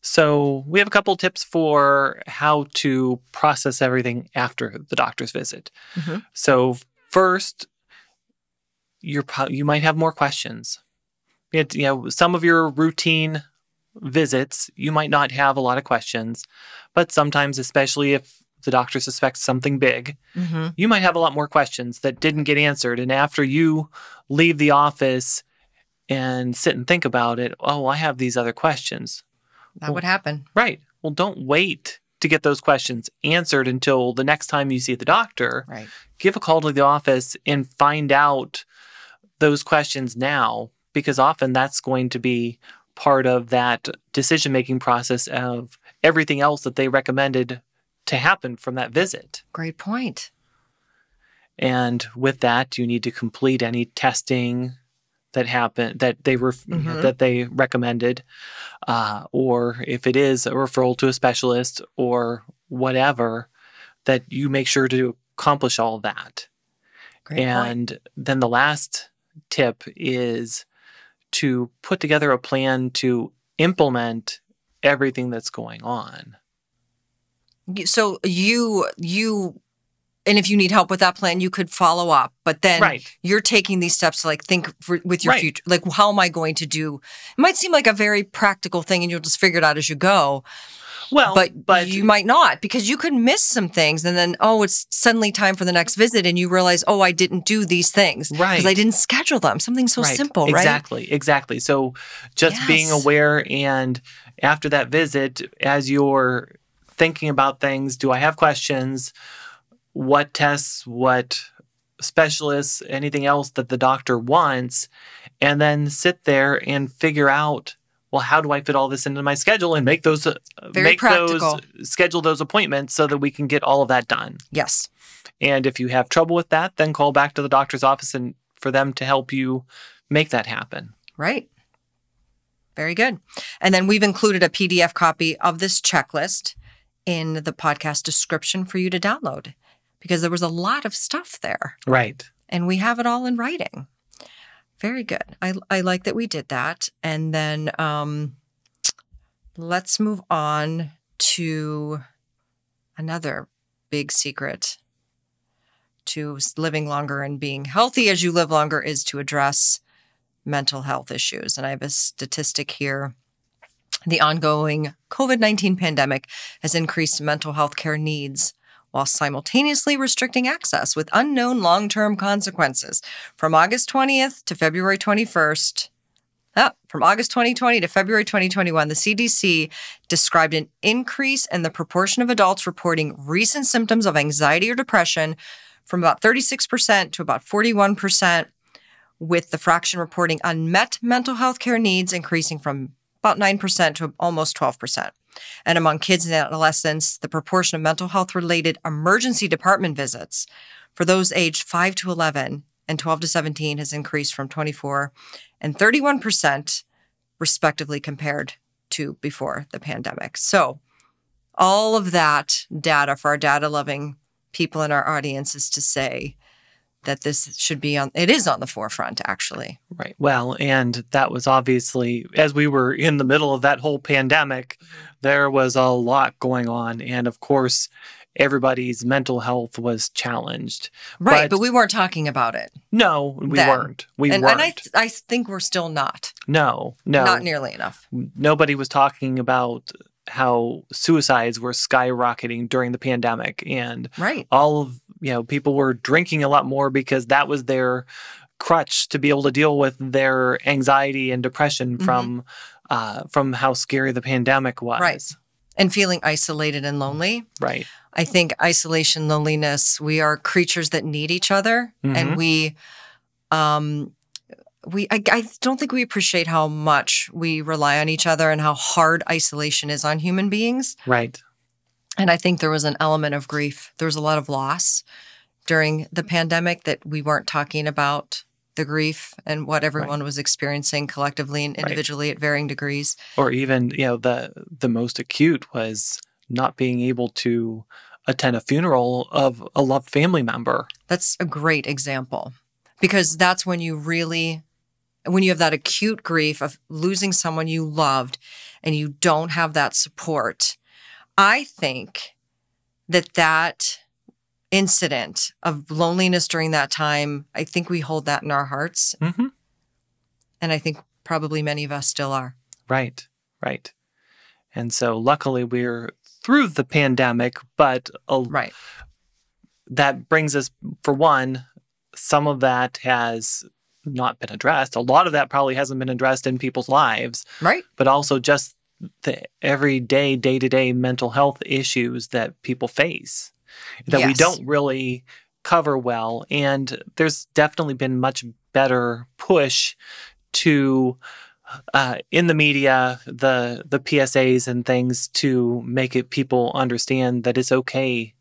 So we have a couple tips for how to process everything after the doctor's visit. Mhm. So first, you're you might have more questions. You know, some of your routine visits, you might not have a lot of questions, but sometimes, especially if the doctor suspects something big, Mm-hmm. you might have a lot more questions that didn't get answered. And after you leave the office and sit and think about it, oh, I have these other questions. That would happen. Right. Well, don't wait to get those questions answered until the next time you see the doctor. Right. Give a call to the office and find out those questions now, because often that's going to be part of that decision making process of everything else that they recommended to happen from that visit. Great point. And with that, you need to complete any testing that happened that they were Mhm. that they recommended, uh, or if it is a referral to a specialist or whatever, that you make sure to accomplish all that. Great point. and then the last tip is to put together a plan to implement everything that's going on. So you you and if you need help with that plan, you could follow up. But then Right. you're taking these steps to like think for, with your Right. future. Like, how am I going to do? It might seem like a very practical thing, and you'll just figure it out as you go. Well, but but you might not because you could miss some things, and then oh, it's suddenly time for the next visit, and you realize oh, I didn't do these things Right. because I didn't schedule them. Something so Right. simple, right? Exactly, exactly. So just being aware and after that visit, as you're thinking about things, do I have questions? What tests, what specialists, anything else that the doctor wants, and then sit there and figure out, well, how do I fit all this into my schedule and make those uh, Very make practical. those schedule those appointments so that we can get all of that done. Yes. And if you have trouble with that, then call back to the doctor's office and for them to help you make that happen. Right. Very good. And then we've included a PDF copy of this checklist in the podcast description for you to download because there was a lot of stuff there Right. and we have it all in writing. Very good. I, I like that we did that. And then um, let's move on to another big secret to living longer and being healthy as you live longer is to address mental health issues. And I have a statistic here. The ongoing COVID 19 pandemic has increased mental health care needs while simultaneously restricting access with unknown long term consequences. From August 20th to February 21st, ah, from August 2020 to February 2021, the CDC described an increase in the proportion of adults reporting recent symptoms of anxiety or depression from about 36% to about 41%, with the fraction reporting unmet mental health care needs increasing from about 9% to almost 12%. And among kids and adolescents, the proportion of mental health related emergency department visits for those aged 5 to 11 and 12 to 17 has increased from 24 and 31%, respectively, compared to before the pandemic. So, all of that data for our data loving people in our audience is to say that this should be on, it is on the forefront, actually. Right. Well, and that was obviously, as we were in the middle of that whole pandemic, mm-hmm. there was a lot going on. And of course, everybody's mental health was challenged. Right. But- But, we weren't talking about it. No, we Then. weren't. We and, weren't. and I, th- I think we're still not. no, no. Not nearly enough. Nobody was talking about how suicides were skyrocketing during the pandemic. And Right. all of you know people were drinking a lot more because that was their crutch to be able to deal with their anxiety and depression Mhm. from uh, from how scary the pandemic was. Right. and feeling isolated and lonely. Right. I think isolation, loneliness, we are creatures that need each other Mhm. and we um we I, I don't think we appreciate how much we rely on each other and how hard isolation is on human beings. Right. And I think there was an element of grief. There was a lot of loss during the mm-hmm. pandemic that we weren't talking about the grief and what everyone was experiencing collectively and Right. individually at varying degrees. Or even, you know, the the most acute was not being able to attend a funeral of a loved family member. That's a great example because that's when you really, when you have that acute grief of losing someone you loved and you don't have that support. I think that that incident of loneliness during that time, I think we hold that in our hearts. hmm And I think probably many of us still are. Right. Right. And so luckily we're through the pandemic, but a, Right. that brings us, for one, some of that has not been addressed. A lot of that probably hasn't been addressed in people's lives, Right. but also just the everyday, day to day mental health issues that people face that we don't really cover well. And there's definitely been much better push to uh, in the media, the the PSAs and things to make it people understand that it's okay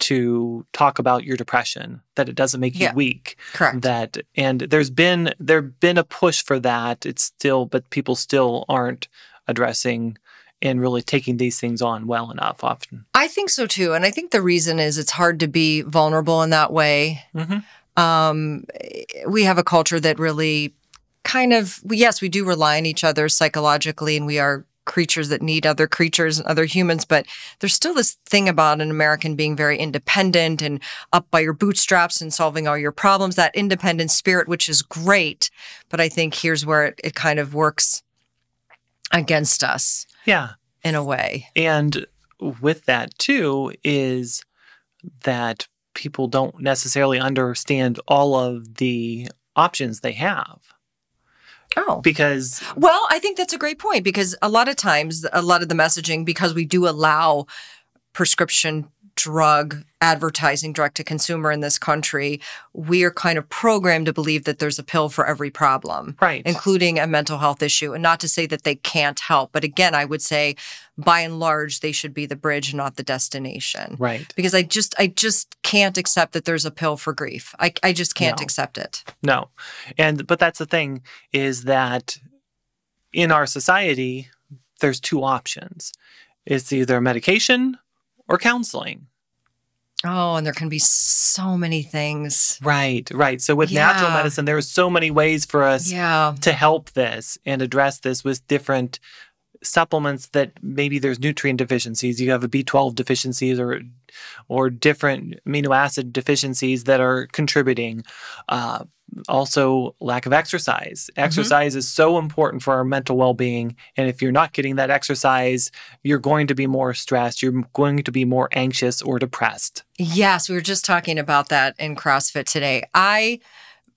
to talk about your depression, that it doesn't make you Yeah. weak, Correct. that and there's been there been a push for that. It's still, but people still aren't addressing and really taking these things on well enough often. I think so too. And I think the reason is it's hard to be vulnerable in that way. Mm-hmm. um, we have a culture that really kind of yes we do rely on each other psychologically and we are creatures that need other creatures and other humans but there's still this thing about an american being very independent and up by your bootstraps and solving all your problems that independent spirit which is great but i think here's where it, it kind of works against us Yeah. in a way. And with that too is that people don't necessarily understand all of the options they have. Oh. Because Well, I think that's a great point because a lot of times, a lot of the messaging, because we do allow prescription drug advertising direct to consumer in this country, we are kind of programmed to believe that there's a pill for every problem. right Including a mental health issue. And not to say that they can't help. But again, I would say by and large, they should be the bridge, not the destination. right Because I just I just can't accept that there's a pill for grief. I, I just can't No. accept it. no and but that's the thing is that in our society there's two options it's either medication or counseling Oh, and there can be so many things. right right so with natural medicine there are so many ways for us Yeah. to help this and address this with different supplements that maybe there's nutrient deficiencies. You have a b12 deficiencies or or different amino acid deficiencies that are contributing. Uh, also lack of exercise. Exercise is so important for our mental well-being and if you're not getting that exercise you're going to be more stressed you're going to be more anxious or depressed. Yes, we were just talking about that in CrossFit today. I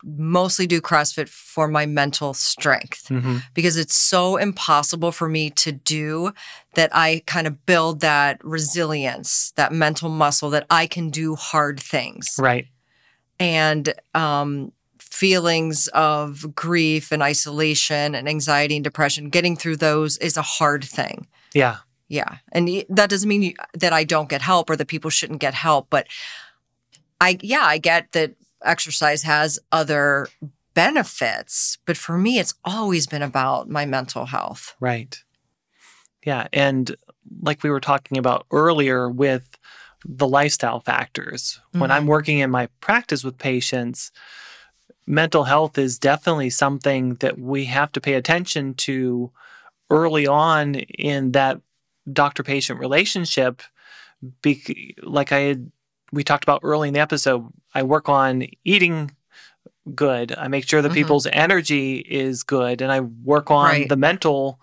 mostly do CrossFit for my mental strength Mhm. because it's so impossible for me to do that I kind of build that resilience, that mental muscle that I can do hard things. right And um feelings of grief and isolation and anxiety and depression, getting through those is a hard thing. yeah Yeah. And that doesn't mean that I don't get help or that people shouldn't get help. But I, yeah, I get that exercise has other benefits. But for me, it's always been about my mental health. Right. Yeah. And like we were talking about earlier with the lifestyle factors, when I'm mm-hmm. working in my practice with patients, mental health is definitely something that we have to pay attention to early on in that doctor patient relationship. Be- like I had, we talked about early in the episode, I work on eating good. I make sure that Mhm. people's energy is good and I work on Right. the mental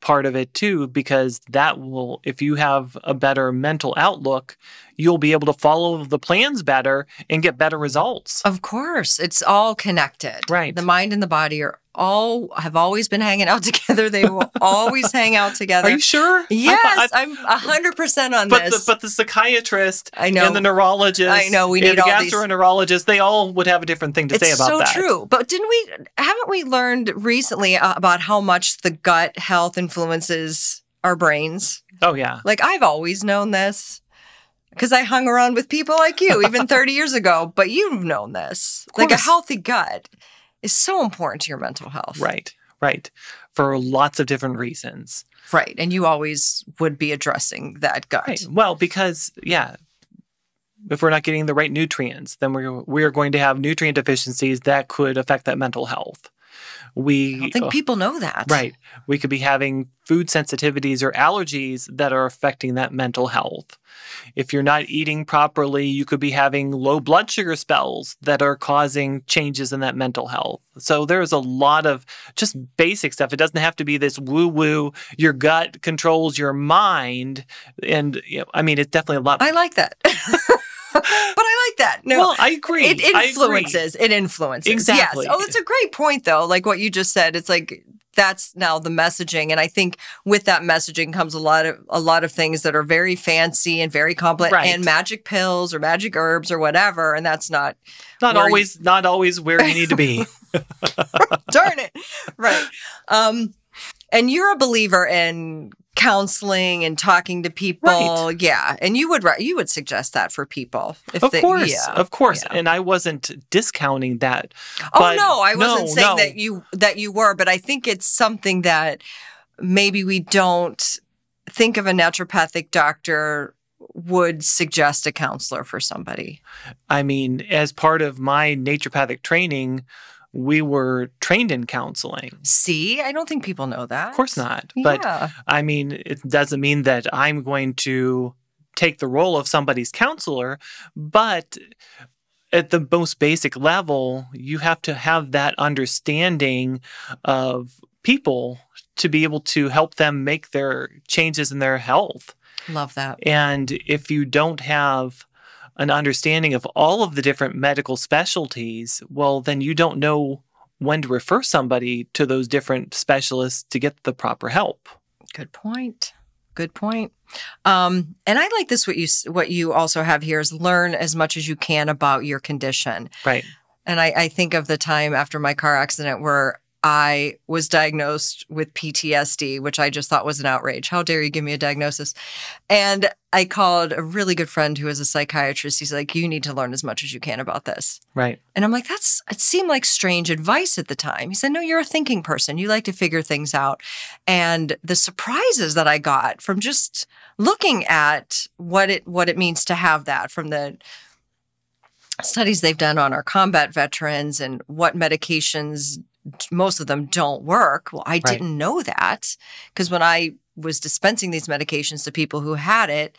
part of it too because that will if you have a better mental outlook you'll be able to follow the plans better and get better results Of course, it's all connected. Right. The mind and the body are all have always been hanging out together. They will always hang out together. Are you sure? Yes, I I'm hundred percent on but this. the, but the psychiatrist I know. and the neurologist I know, we and the all these- gastroenterologist they all would have a different thing to it's say about so that So true. But didn't we? Haven't we learned recently uh, about how much the gut health influences our brains? oh yeah Like I've always known this because I hung around with people like you even 30 years ago. But you've known this. Like a healthy gut is so important to your mental health. right right for lots of different reasons Right. And you always would be addressing that gut. right well because yeah if we're not getting the right nutrients then we're we're going to have nutrient deficiencies that could affect that mental health we I don't think people know that. Right. We could be having food sensitivities or allergies that are affecting that mental health. If you're not eating properly, you could be having low blood sugar spells that are causing changes in that mental health. So there's a lot of just basic stuff. It doesn't have to be this woo woo, your gut controls your mind. And, you know, I mean, it's definitely a lot. I like that. but I like that. No. well, I agree. it I agree. influences. It influences. Exactly. Yes. Oh, it's a great point, though. Like what you just said. It's like that's now the messaging, and I think with that messaging comes a lot of a lot of things that are very fancy and very complex, Right. and magic pills or magic herbs or whatever, and that's not Not where you- always, not always where you need to be. darn it, right? Um, and you're a believer in counseling and talking to people, Right. yeah. And you would you would suggest that for people, if of they, course, yeah. of course. yeah. And I wasn't discounting that. Oh no, I no, wasn't saying no. that you that you were, but I think it's something that maybe we don't think of a naturopathic doctor would suggest a counselor for somebody. I mean, as part of my naturopathic training, we were trained in counseling. See, I don't think people know that. Of course not. But yeah. I mean, it doesn't mean that I'm going to take the role of somebody's counselor, but at the most basic level, you have to have that understanding of people to be able to help them make their changes in their health. love that. And if you don't have an understanding of all of the different medical specialties, well, then you don't know when to refer somebody to those different specialists to get the proper help. Good point. Good point. Um, and I like this. What you what you also have here is learn as much as you can about your condition. Right. And I, I think of the time after my car accident where I was diagnosed with PTSD, which I just thought was an outrage. How dare you give me a diagnosis? And I called a really good friend who is a psychiatrist. He's like, You need to learn as much as you can about this. Right. And I'm like, That's, it seemed like strange advice at the time. He said, No, you're a thinking person. You like to figure things out. And the surprises that I got from just looking at what it, what it means to have that from the, studies they've done on our combat veterans and what medications most of them don't work. Well, I didn't know that because when I was dispensing these medications to people who had it,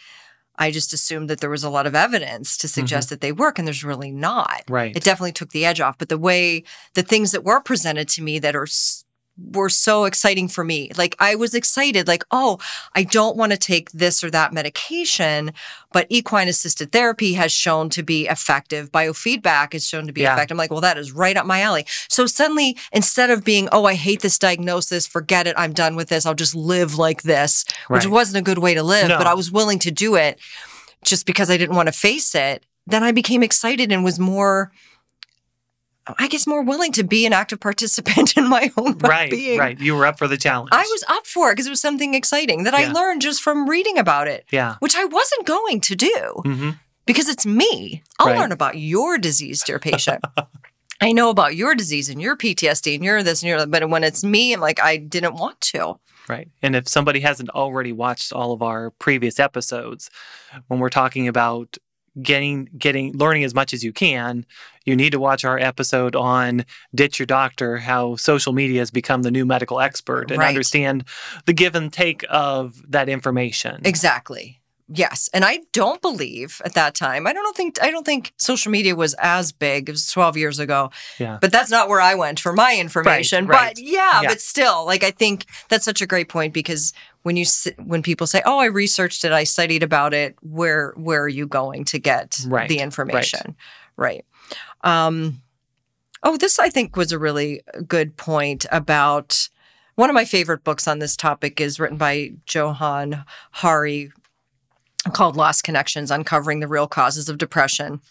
I just assumed that there was a lot of evidence to mm-hmm. suggest that they work, and there's really not. Right. It definitely took the edge off. But the way the things that were presented to me that are s- were so exciting for me. Like I was excited, like, oh, I don't want to take this or that medication, but equine assisted therapy has shown to be effective. Biofeedback is shown to be Yeah. effective. I'm like, well, that is right up my alley. So suddenly, instead of being, oh, I hate this diagnosis, forget it, I'm done with this, I'll just live like this, which wasn't a good way to live, No. but I was willing to do it just because I didn't want to face it. Then I became excited and was more. I guess more willing to be an active participant in my own Right. well-being. Right. You were up for the challenge. I was up for it because it was something exciting that I learned just from reading about it, Yeah. which I wasn't going to do hmm because it's me. I'll Right. learn about your disease, dear patient. I know about your disease and your PTSD and your this and your that, but when it's me, I'm like, I didn't want to. Right. And if somebody hasn't already watched all of our previous episodes, when we're talking about getting getting learning as much as you can, you need to watch our episode on ditch your doctor, how social media has become the new medical expert and Right. understand the give and take of that information. Exactly. Yes, and I don't believe at that time. I don't think I don't think social media was as big. It was 12 years ago. Yeah. But that's not where I went for my information. right. But yeah, Yeah. but still, like I think that's such a great point because when you when people say, "Oh, I researched it, I studied about it," where where are you going to get Right, the information? Right. Um Oh, this I think was a really good point about one of my favorite books on this topic is written by Johan Hari called Lost Connections Uncovering the Real Causes of Depression.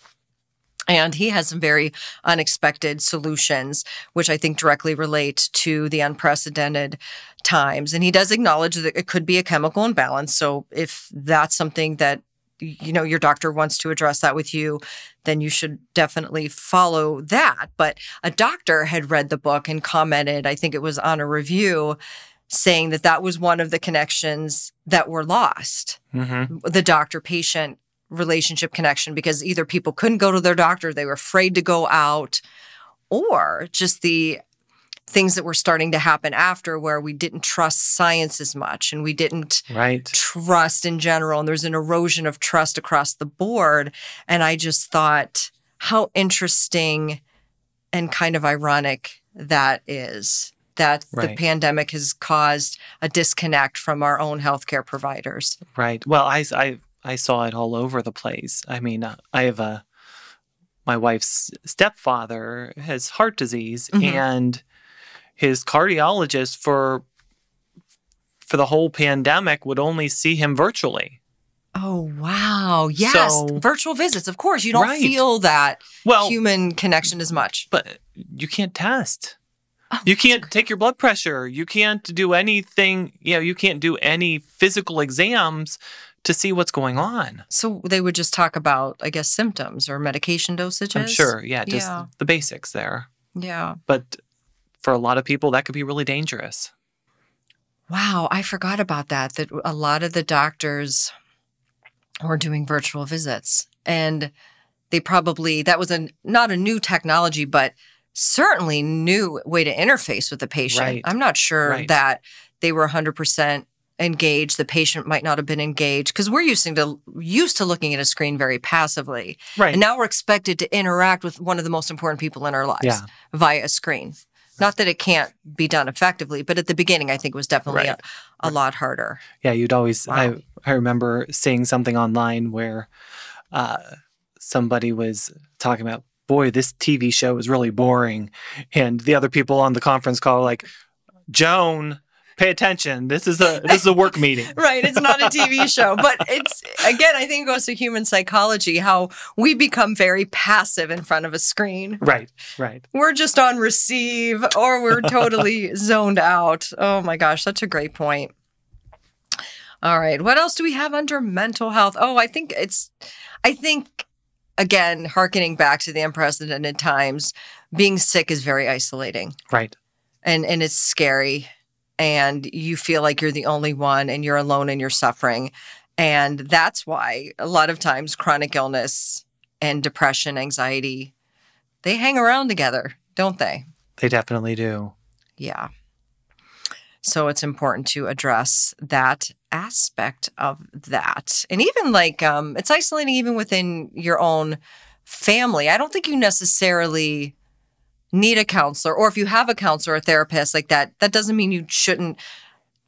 And he has some very unexpected solutions, which I think directly relate to the unprecedented times. And he does acknowledge that it could be a chemical imbalance. So if that's something that you know your doctor wants to address that with you then you should definitely follow that but a doctor had read the book and commented i think it was on a review saying that that was one of the connections that were lost Mm-hmm. the doctor patient relationship connection because either people couldn't go to their doctor they were afraid to go out or just the things that were starting to happen after where we didn't trust science as much and we didn't Right. trust in general. And there's an erosion of trust across the board. And I just thought how interesting and kind of ironic that is that the pandemic has caused a disconnect from our own healthcare providers. Right. Well, I, I, I saw it all over the place. I mean, uh, I have a, my wife's stepfather has heart disease Mhm. and his cardiologist for, for the whole pandemic would only see him virtually. Oh, wow. Yes. So- Virtual visits. Of course, you don't Right. feel that Well, human connection as much. but you can't test. Oh, You can't take your blood pressure. You can't do anything. You know, you can't do any physical exams to see what's going on. So they would just talk about, I guess, symptoms or medication dosages. I'm sure. Yeah, just Yeah. the basics there. Yeah. But for a lot of people, that could be really dangerous. Wow, I forgot about that. That a lot of the doctors were doing virtual visits, and they probably that was a not a new technology, but certainly new way to interface with the patient. Right. I'm not sure Right. that they were 100 percent engaged. The patient might not have been engaged because we're used to used to looking at a screen very passively, Right. and now we're expected to interact with one of the most important people in our lives Yeah. via a screen. Not that it can't be done effectively, but at the beginning, I think it was definitely Right. a, a lot harder. Yeah, you'd always. Wow. I I remember seeing something online where uh, somebody was talking about, boy, this TV show is really boring, and the other people on the conference call were like, Joan, pay attention. This is a this is a work meeting. Right. It's not a TV show, but it's, again, I think it goes to human psychology, how we become very passive in front of a screen. Right. Right. We're just on receive or we're totally zoned out. Oh my gosh, such a great point. All right. What else do we have under mental health? Oh, I think it's, I think, again, hearkening back to the unprecedented times, being sick is very isolating Right. and, and it's scary. And you feel like you're the only one and you're alone and you're suffering. And that's why a lot of times chronic illness and depression, anxiety, they hang around together, don't they? They definitely do. Yeah. So it's important to address that aspect of that. And even like um it's isolating even within your own family. I don't think you necessarily need a counselor or if you have a counselor or therapist like that that doesn't mean you shouldn't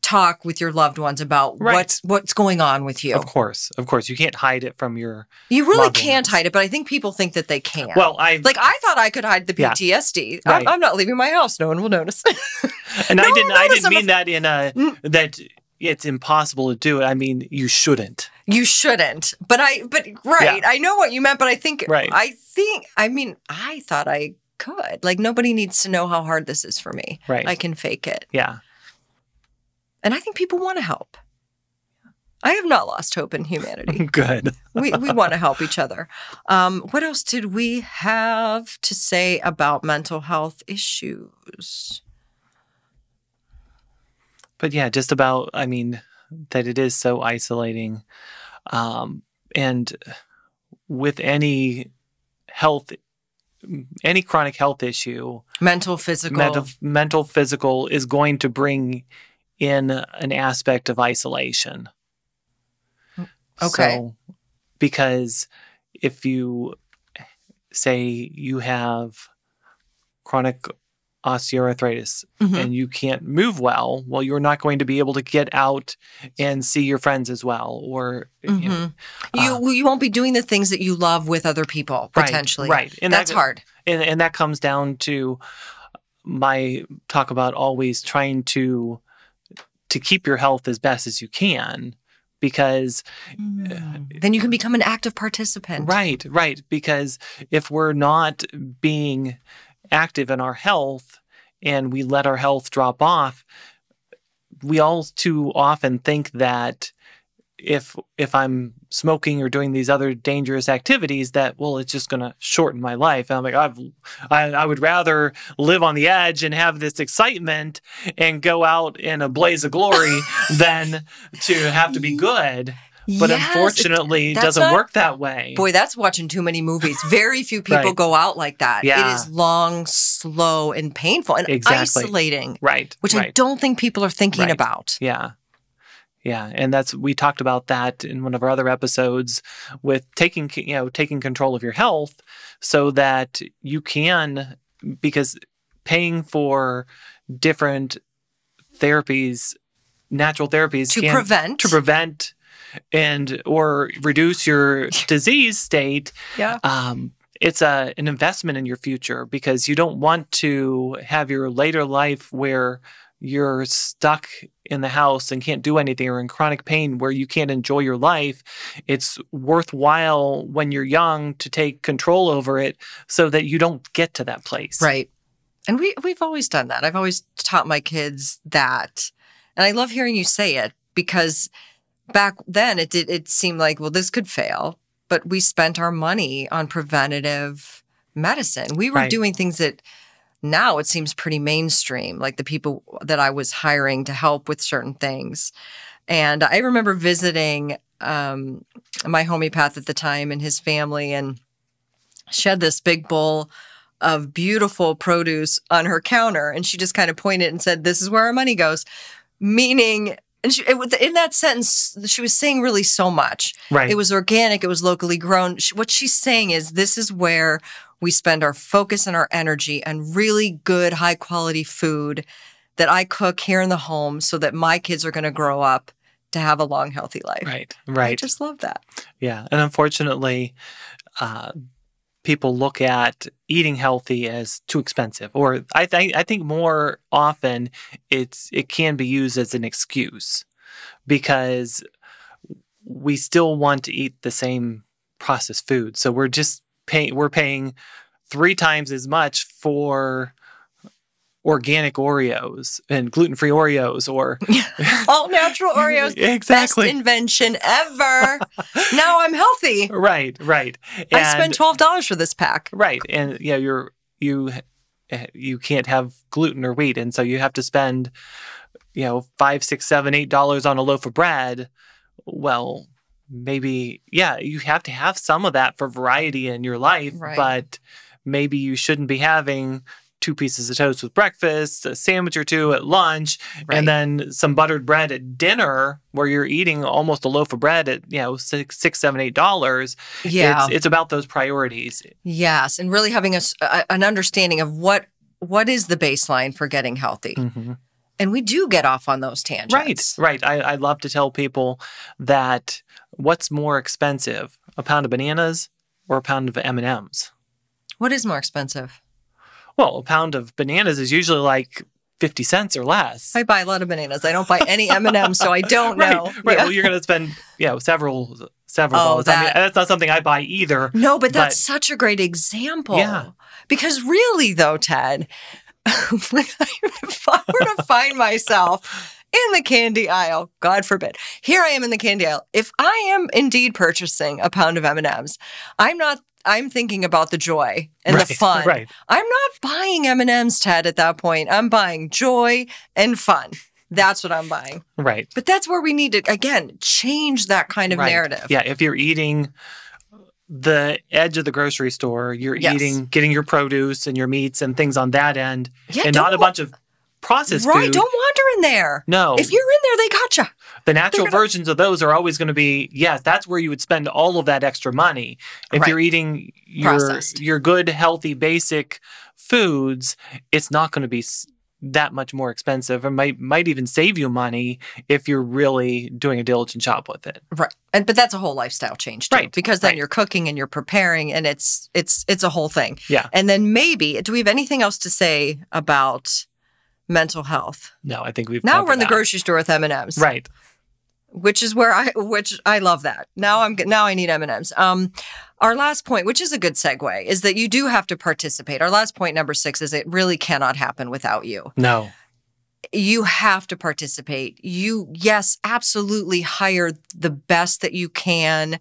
talk with your loved ones about Right. what's what's going on with you. Of course. Of course. You can't hide it from your. You really can't hide it, but I think people think that they can. Well, I. like I thought I could hide the Yeah. PTSD. Right. I'm, I'm not leaving my house. No one will notice. and I didn't. I didn't mean that in a Mm. that it's impossible to do it. I mean you shouldn't. You shouldn't. But I but right. I know what you meant, but I think Right. I think I mean, I thought I could. Like nobody needs to know how hard this is for me. Right. I can fake it. yeah. And I think people want to help. I have not lost hope in humanity. Good. we we want to help each other. Um, what else did we have to say about mental health issues? but yeah, just about, I mean, that it is so isolating. Um, and with any health, any chronic health issue, Mental, physical. mental, mental, physical is going to bring in an aspect of isolation. Mm, okay. So, because if you say you have chronic osteoarthritis Mhm. and you can't move well, well, you're not going to be able to get out and see your friends as well. Or, you know, Mhm. you you won't be doing the things that you love with other people Right, potentially. right. And that's that- hard. and, and that comes down to my talk about always trying to to keep your health as best as you can because then you can become an active participant. right right because if we're not being active in our health and we let our health drop off we all too often think that if if I'm smoking or doing these other dangerous activities, that well, it's just going to shorten my life. And I'm like, I've, I I would rather live on the edge and have this excitement and go out in a blaze of glory than to have to be good. But Yes, unfortunately, it doesn't not- work that way. Boy, that's watching too many movies. Very few people Right. go out like that. It Yeah. is long, slow, and painful and Exactly. isolating, right. which I don't think people are thinking Right. about. Yeah. Yeah, and that's we talked about that in one of our other episodes with taking you know taking control of your health so that you can because paying for different therapies natural therapies To can- prevent. to prevent and or reduce your disease state Yeah. um, it's a an investment in your future because you don't want to have your later life where you're stuck in the house and can't do anything or in chronic pain where you can't enjoy your life. It's worthwhile when you're young to take control over it so that you don't get to that place. Right. And we we've always done that. I've always taught my kids that. And I love hearing you say it because back then it did it seemed like, well, this could fail, but we spent our money on preventative medicine. We were Right. doing things that now it seems pretty mainstream, like the people that I was hiring to help with certain things. And I remember visiting um, my homeopath at the time and his family, and she had this big bowl of beautiful produce on her counter. And she just kind of pointed and said, This is where our money goes. Meaning, and she, it, in that sentence, she was saying really so much. Right. It was organic, it was locally grown. She, what she's saying is, this is where we spend our focus and our energy on really good, high quality food that I cook here in the home so that my kids are going to grow up to have a long, healthy life. right. Right. I just love that. Yeah, and unfortunately, uh, people look at eating healthy as too expensive, or I think I think more often it's it can be used as an excuse because we still want to eat the same processed food, so we're just paying we're paying three times as much for organic Oreos and gluten-free Oreos or All natural Oreos. exactly Best invention ever. now I'm healthy. right right I And- spent twelve dollars for this pack. Right, and yeah, you're you eh, you can't have gluten or wheat, and so you have to spend you know five, six, seven, eight dollars on a loaf of bread. Well, maybe yeah, you have to have some of that for variety in your life, Right. but maybe you shouldn't be having two pieces of toast with breakfast, a sandwich or two at lunch, Right. and then some buttered bread at dinner, where you're eating almost a loaf of bread at you know six, six, seven, eight dollars. Yeah. it's, it's about those priorities. yes, and really having a, a- an understanding of what what is the baseline for getting healthy, Mhm. and we do get off on those tangents. Right, right. I, I love to tell people that what's more expensive, a pound of bananas or a pound of M and M's? What is more expensive? Well, a pound of bananas is usually like fifty cents or less. I buy a lot of bananas. I don't buy any M and M's, so I don't right, know. right. Yeah. Well, you're going to spend you know several several Oh, dollars. I mean, that's not something I buy either. No, but that's such a great example. Yeah. Because really, though, Ted, if I were to find myself in the candy aisle, God forbid, here I am in the candy aisle. If I am indeed purchasing a pound of M and M's, I'm not. I'm thinking about the joy and Right, the fun. right. I'm not buying M and M's, Ted. At that point, I'm buying joy and fun. That's what I'm buying. Right. But that's where we need to again change that kind of right. narrative. Yeah. If you're eating the edge of the grocery store, you're Yes. eating getting your produce and your meats and things on that end, Yeah, and don't a bunch of processed right. food. Don't wander in there. No. If you're in there, they gotcha. The natural gonna- versions of those are always going to be yes, that's where you would spend all of that extra money. If Right. you're eating your Processed. your good, healthy, basic foods, it's not going to be that much more expensive and might might even save you money if you're really doing a diligent job with it. Right. And but that's a whole lifestyle change too. Right, Because then right. you're cooking and you're preparing and it's it's it's a whole thing. Yeah. And then maybe do we have anything else to say about mental health? No, I think we've Now we're in the grocery store with M&Ms. Right. Which is where I which I love that. Now I'm now I need M&Ms. Um our last point, which is a good segue, is that you do have to participate. Our last point number 6 is it really cannot happen without you. No. you have to participate. You, yes, absolutely hire the best that you can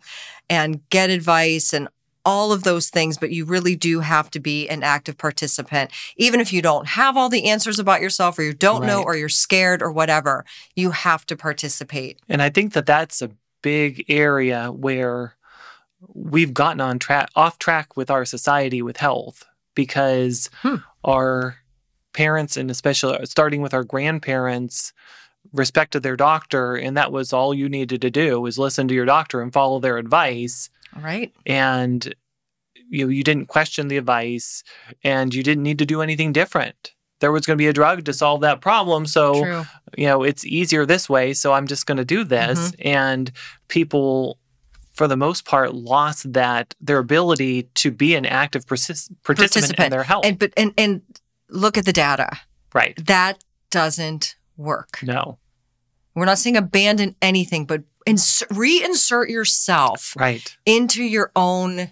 and get advice and all of those things, but you really do have to be an active participant. Even if you don't have all the answers about yourself or you don't know or you're scared or whatever, you have to participate. And I think that that's a big area where we've gotten on track off track with our society with health because Hmm. our parents and especially starting with our grandparents respected their doctor and that was all you needed to do was listen to your doctor and follow their advice All right. and you you didn't question the advice and you didn't need to do anything different there was going to be a drug to solve that problem so True. you know, it's easier this way, so I'm just going to do this. Mm-hmm. And people, for the most part, lost that their ability to be an active partic- participant, in their health. And but and and look at the data. right? That doesn't work. No, We're not saying abandon anything, but ins- reinsert yourself right, into your own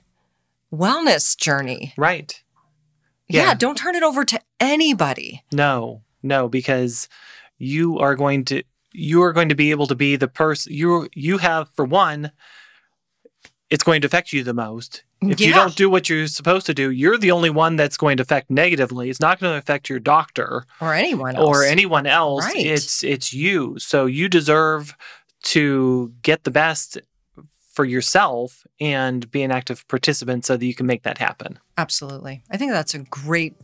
wellness journey. right. Yeah. Yeah. don't turn it over to anybody. No, no, because you are going to you are going to be able to be the person you you have for one. It's going to affect you the most. If you don't do what you're supposed to do, you're the only one that's going to affect negatively. It's not going to affect your doctor. Or anyone else. or anyone else Right. it's it's you so you deserve to get the best for yourself and be an active participant so that you can make that happen Absolutely. I think that's a great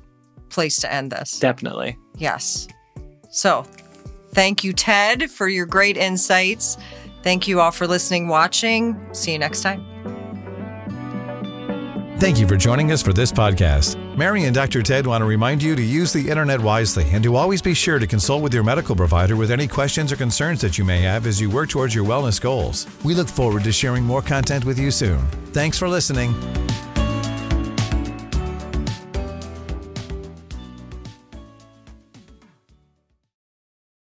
place to end this. definitely Yes. So thank you, Ted, for your great insights. Thank you all for listening, watching. See you next time. Thank you for joining us for this podcast. Mary and Dr. Ted want to remind you to use the internet wisely and to always be sure to consult with your medical provider with any questions or concerns that you may have as you work towards your wellness goals. We look forward to sharing more content with you soon. Thanks for listening.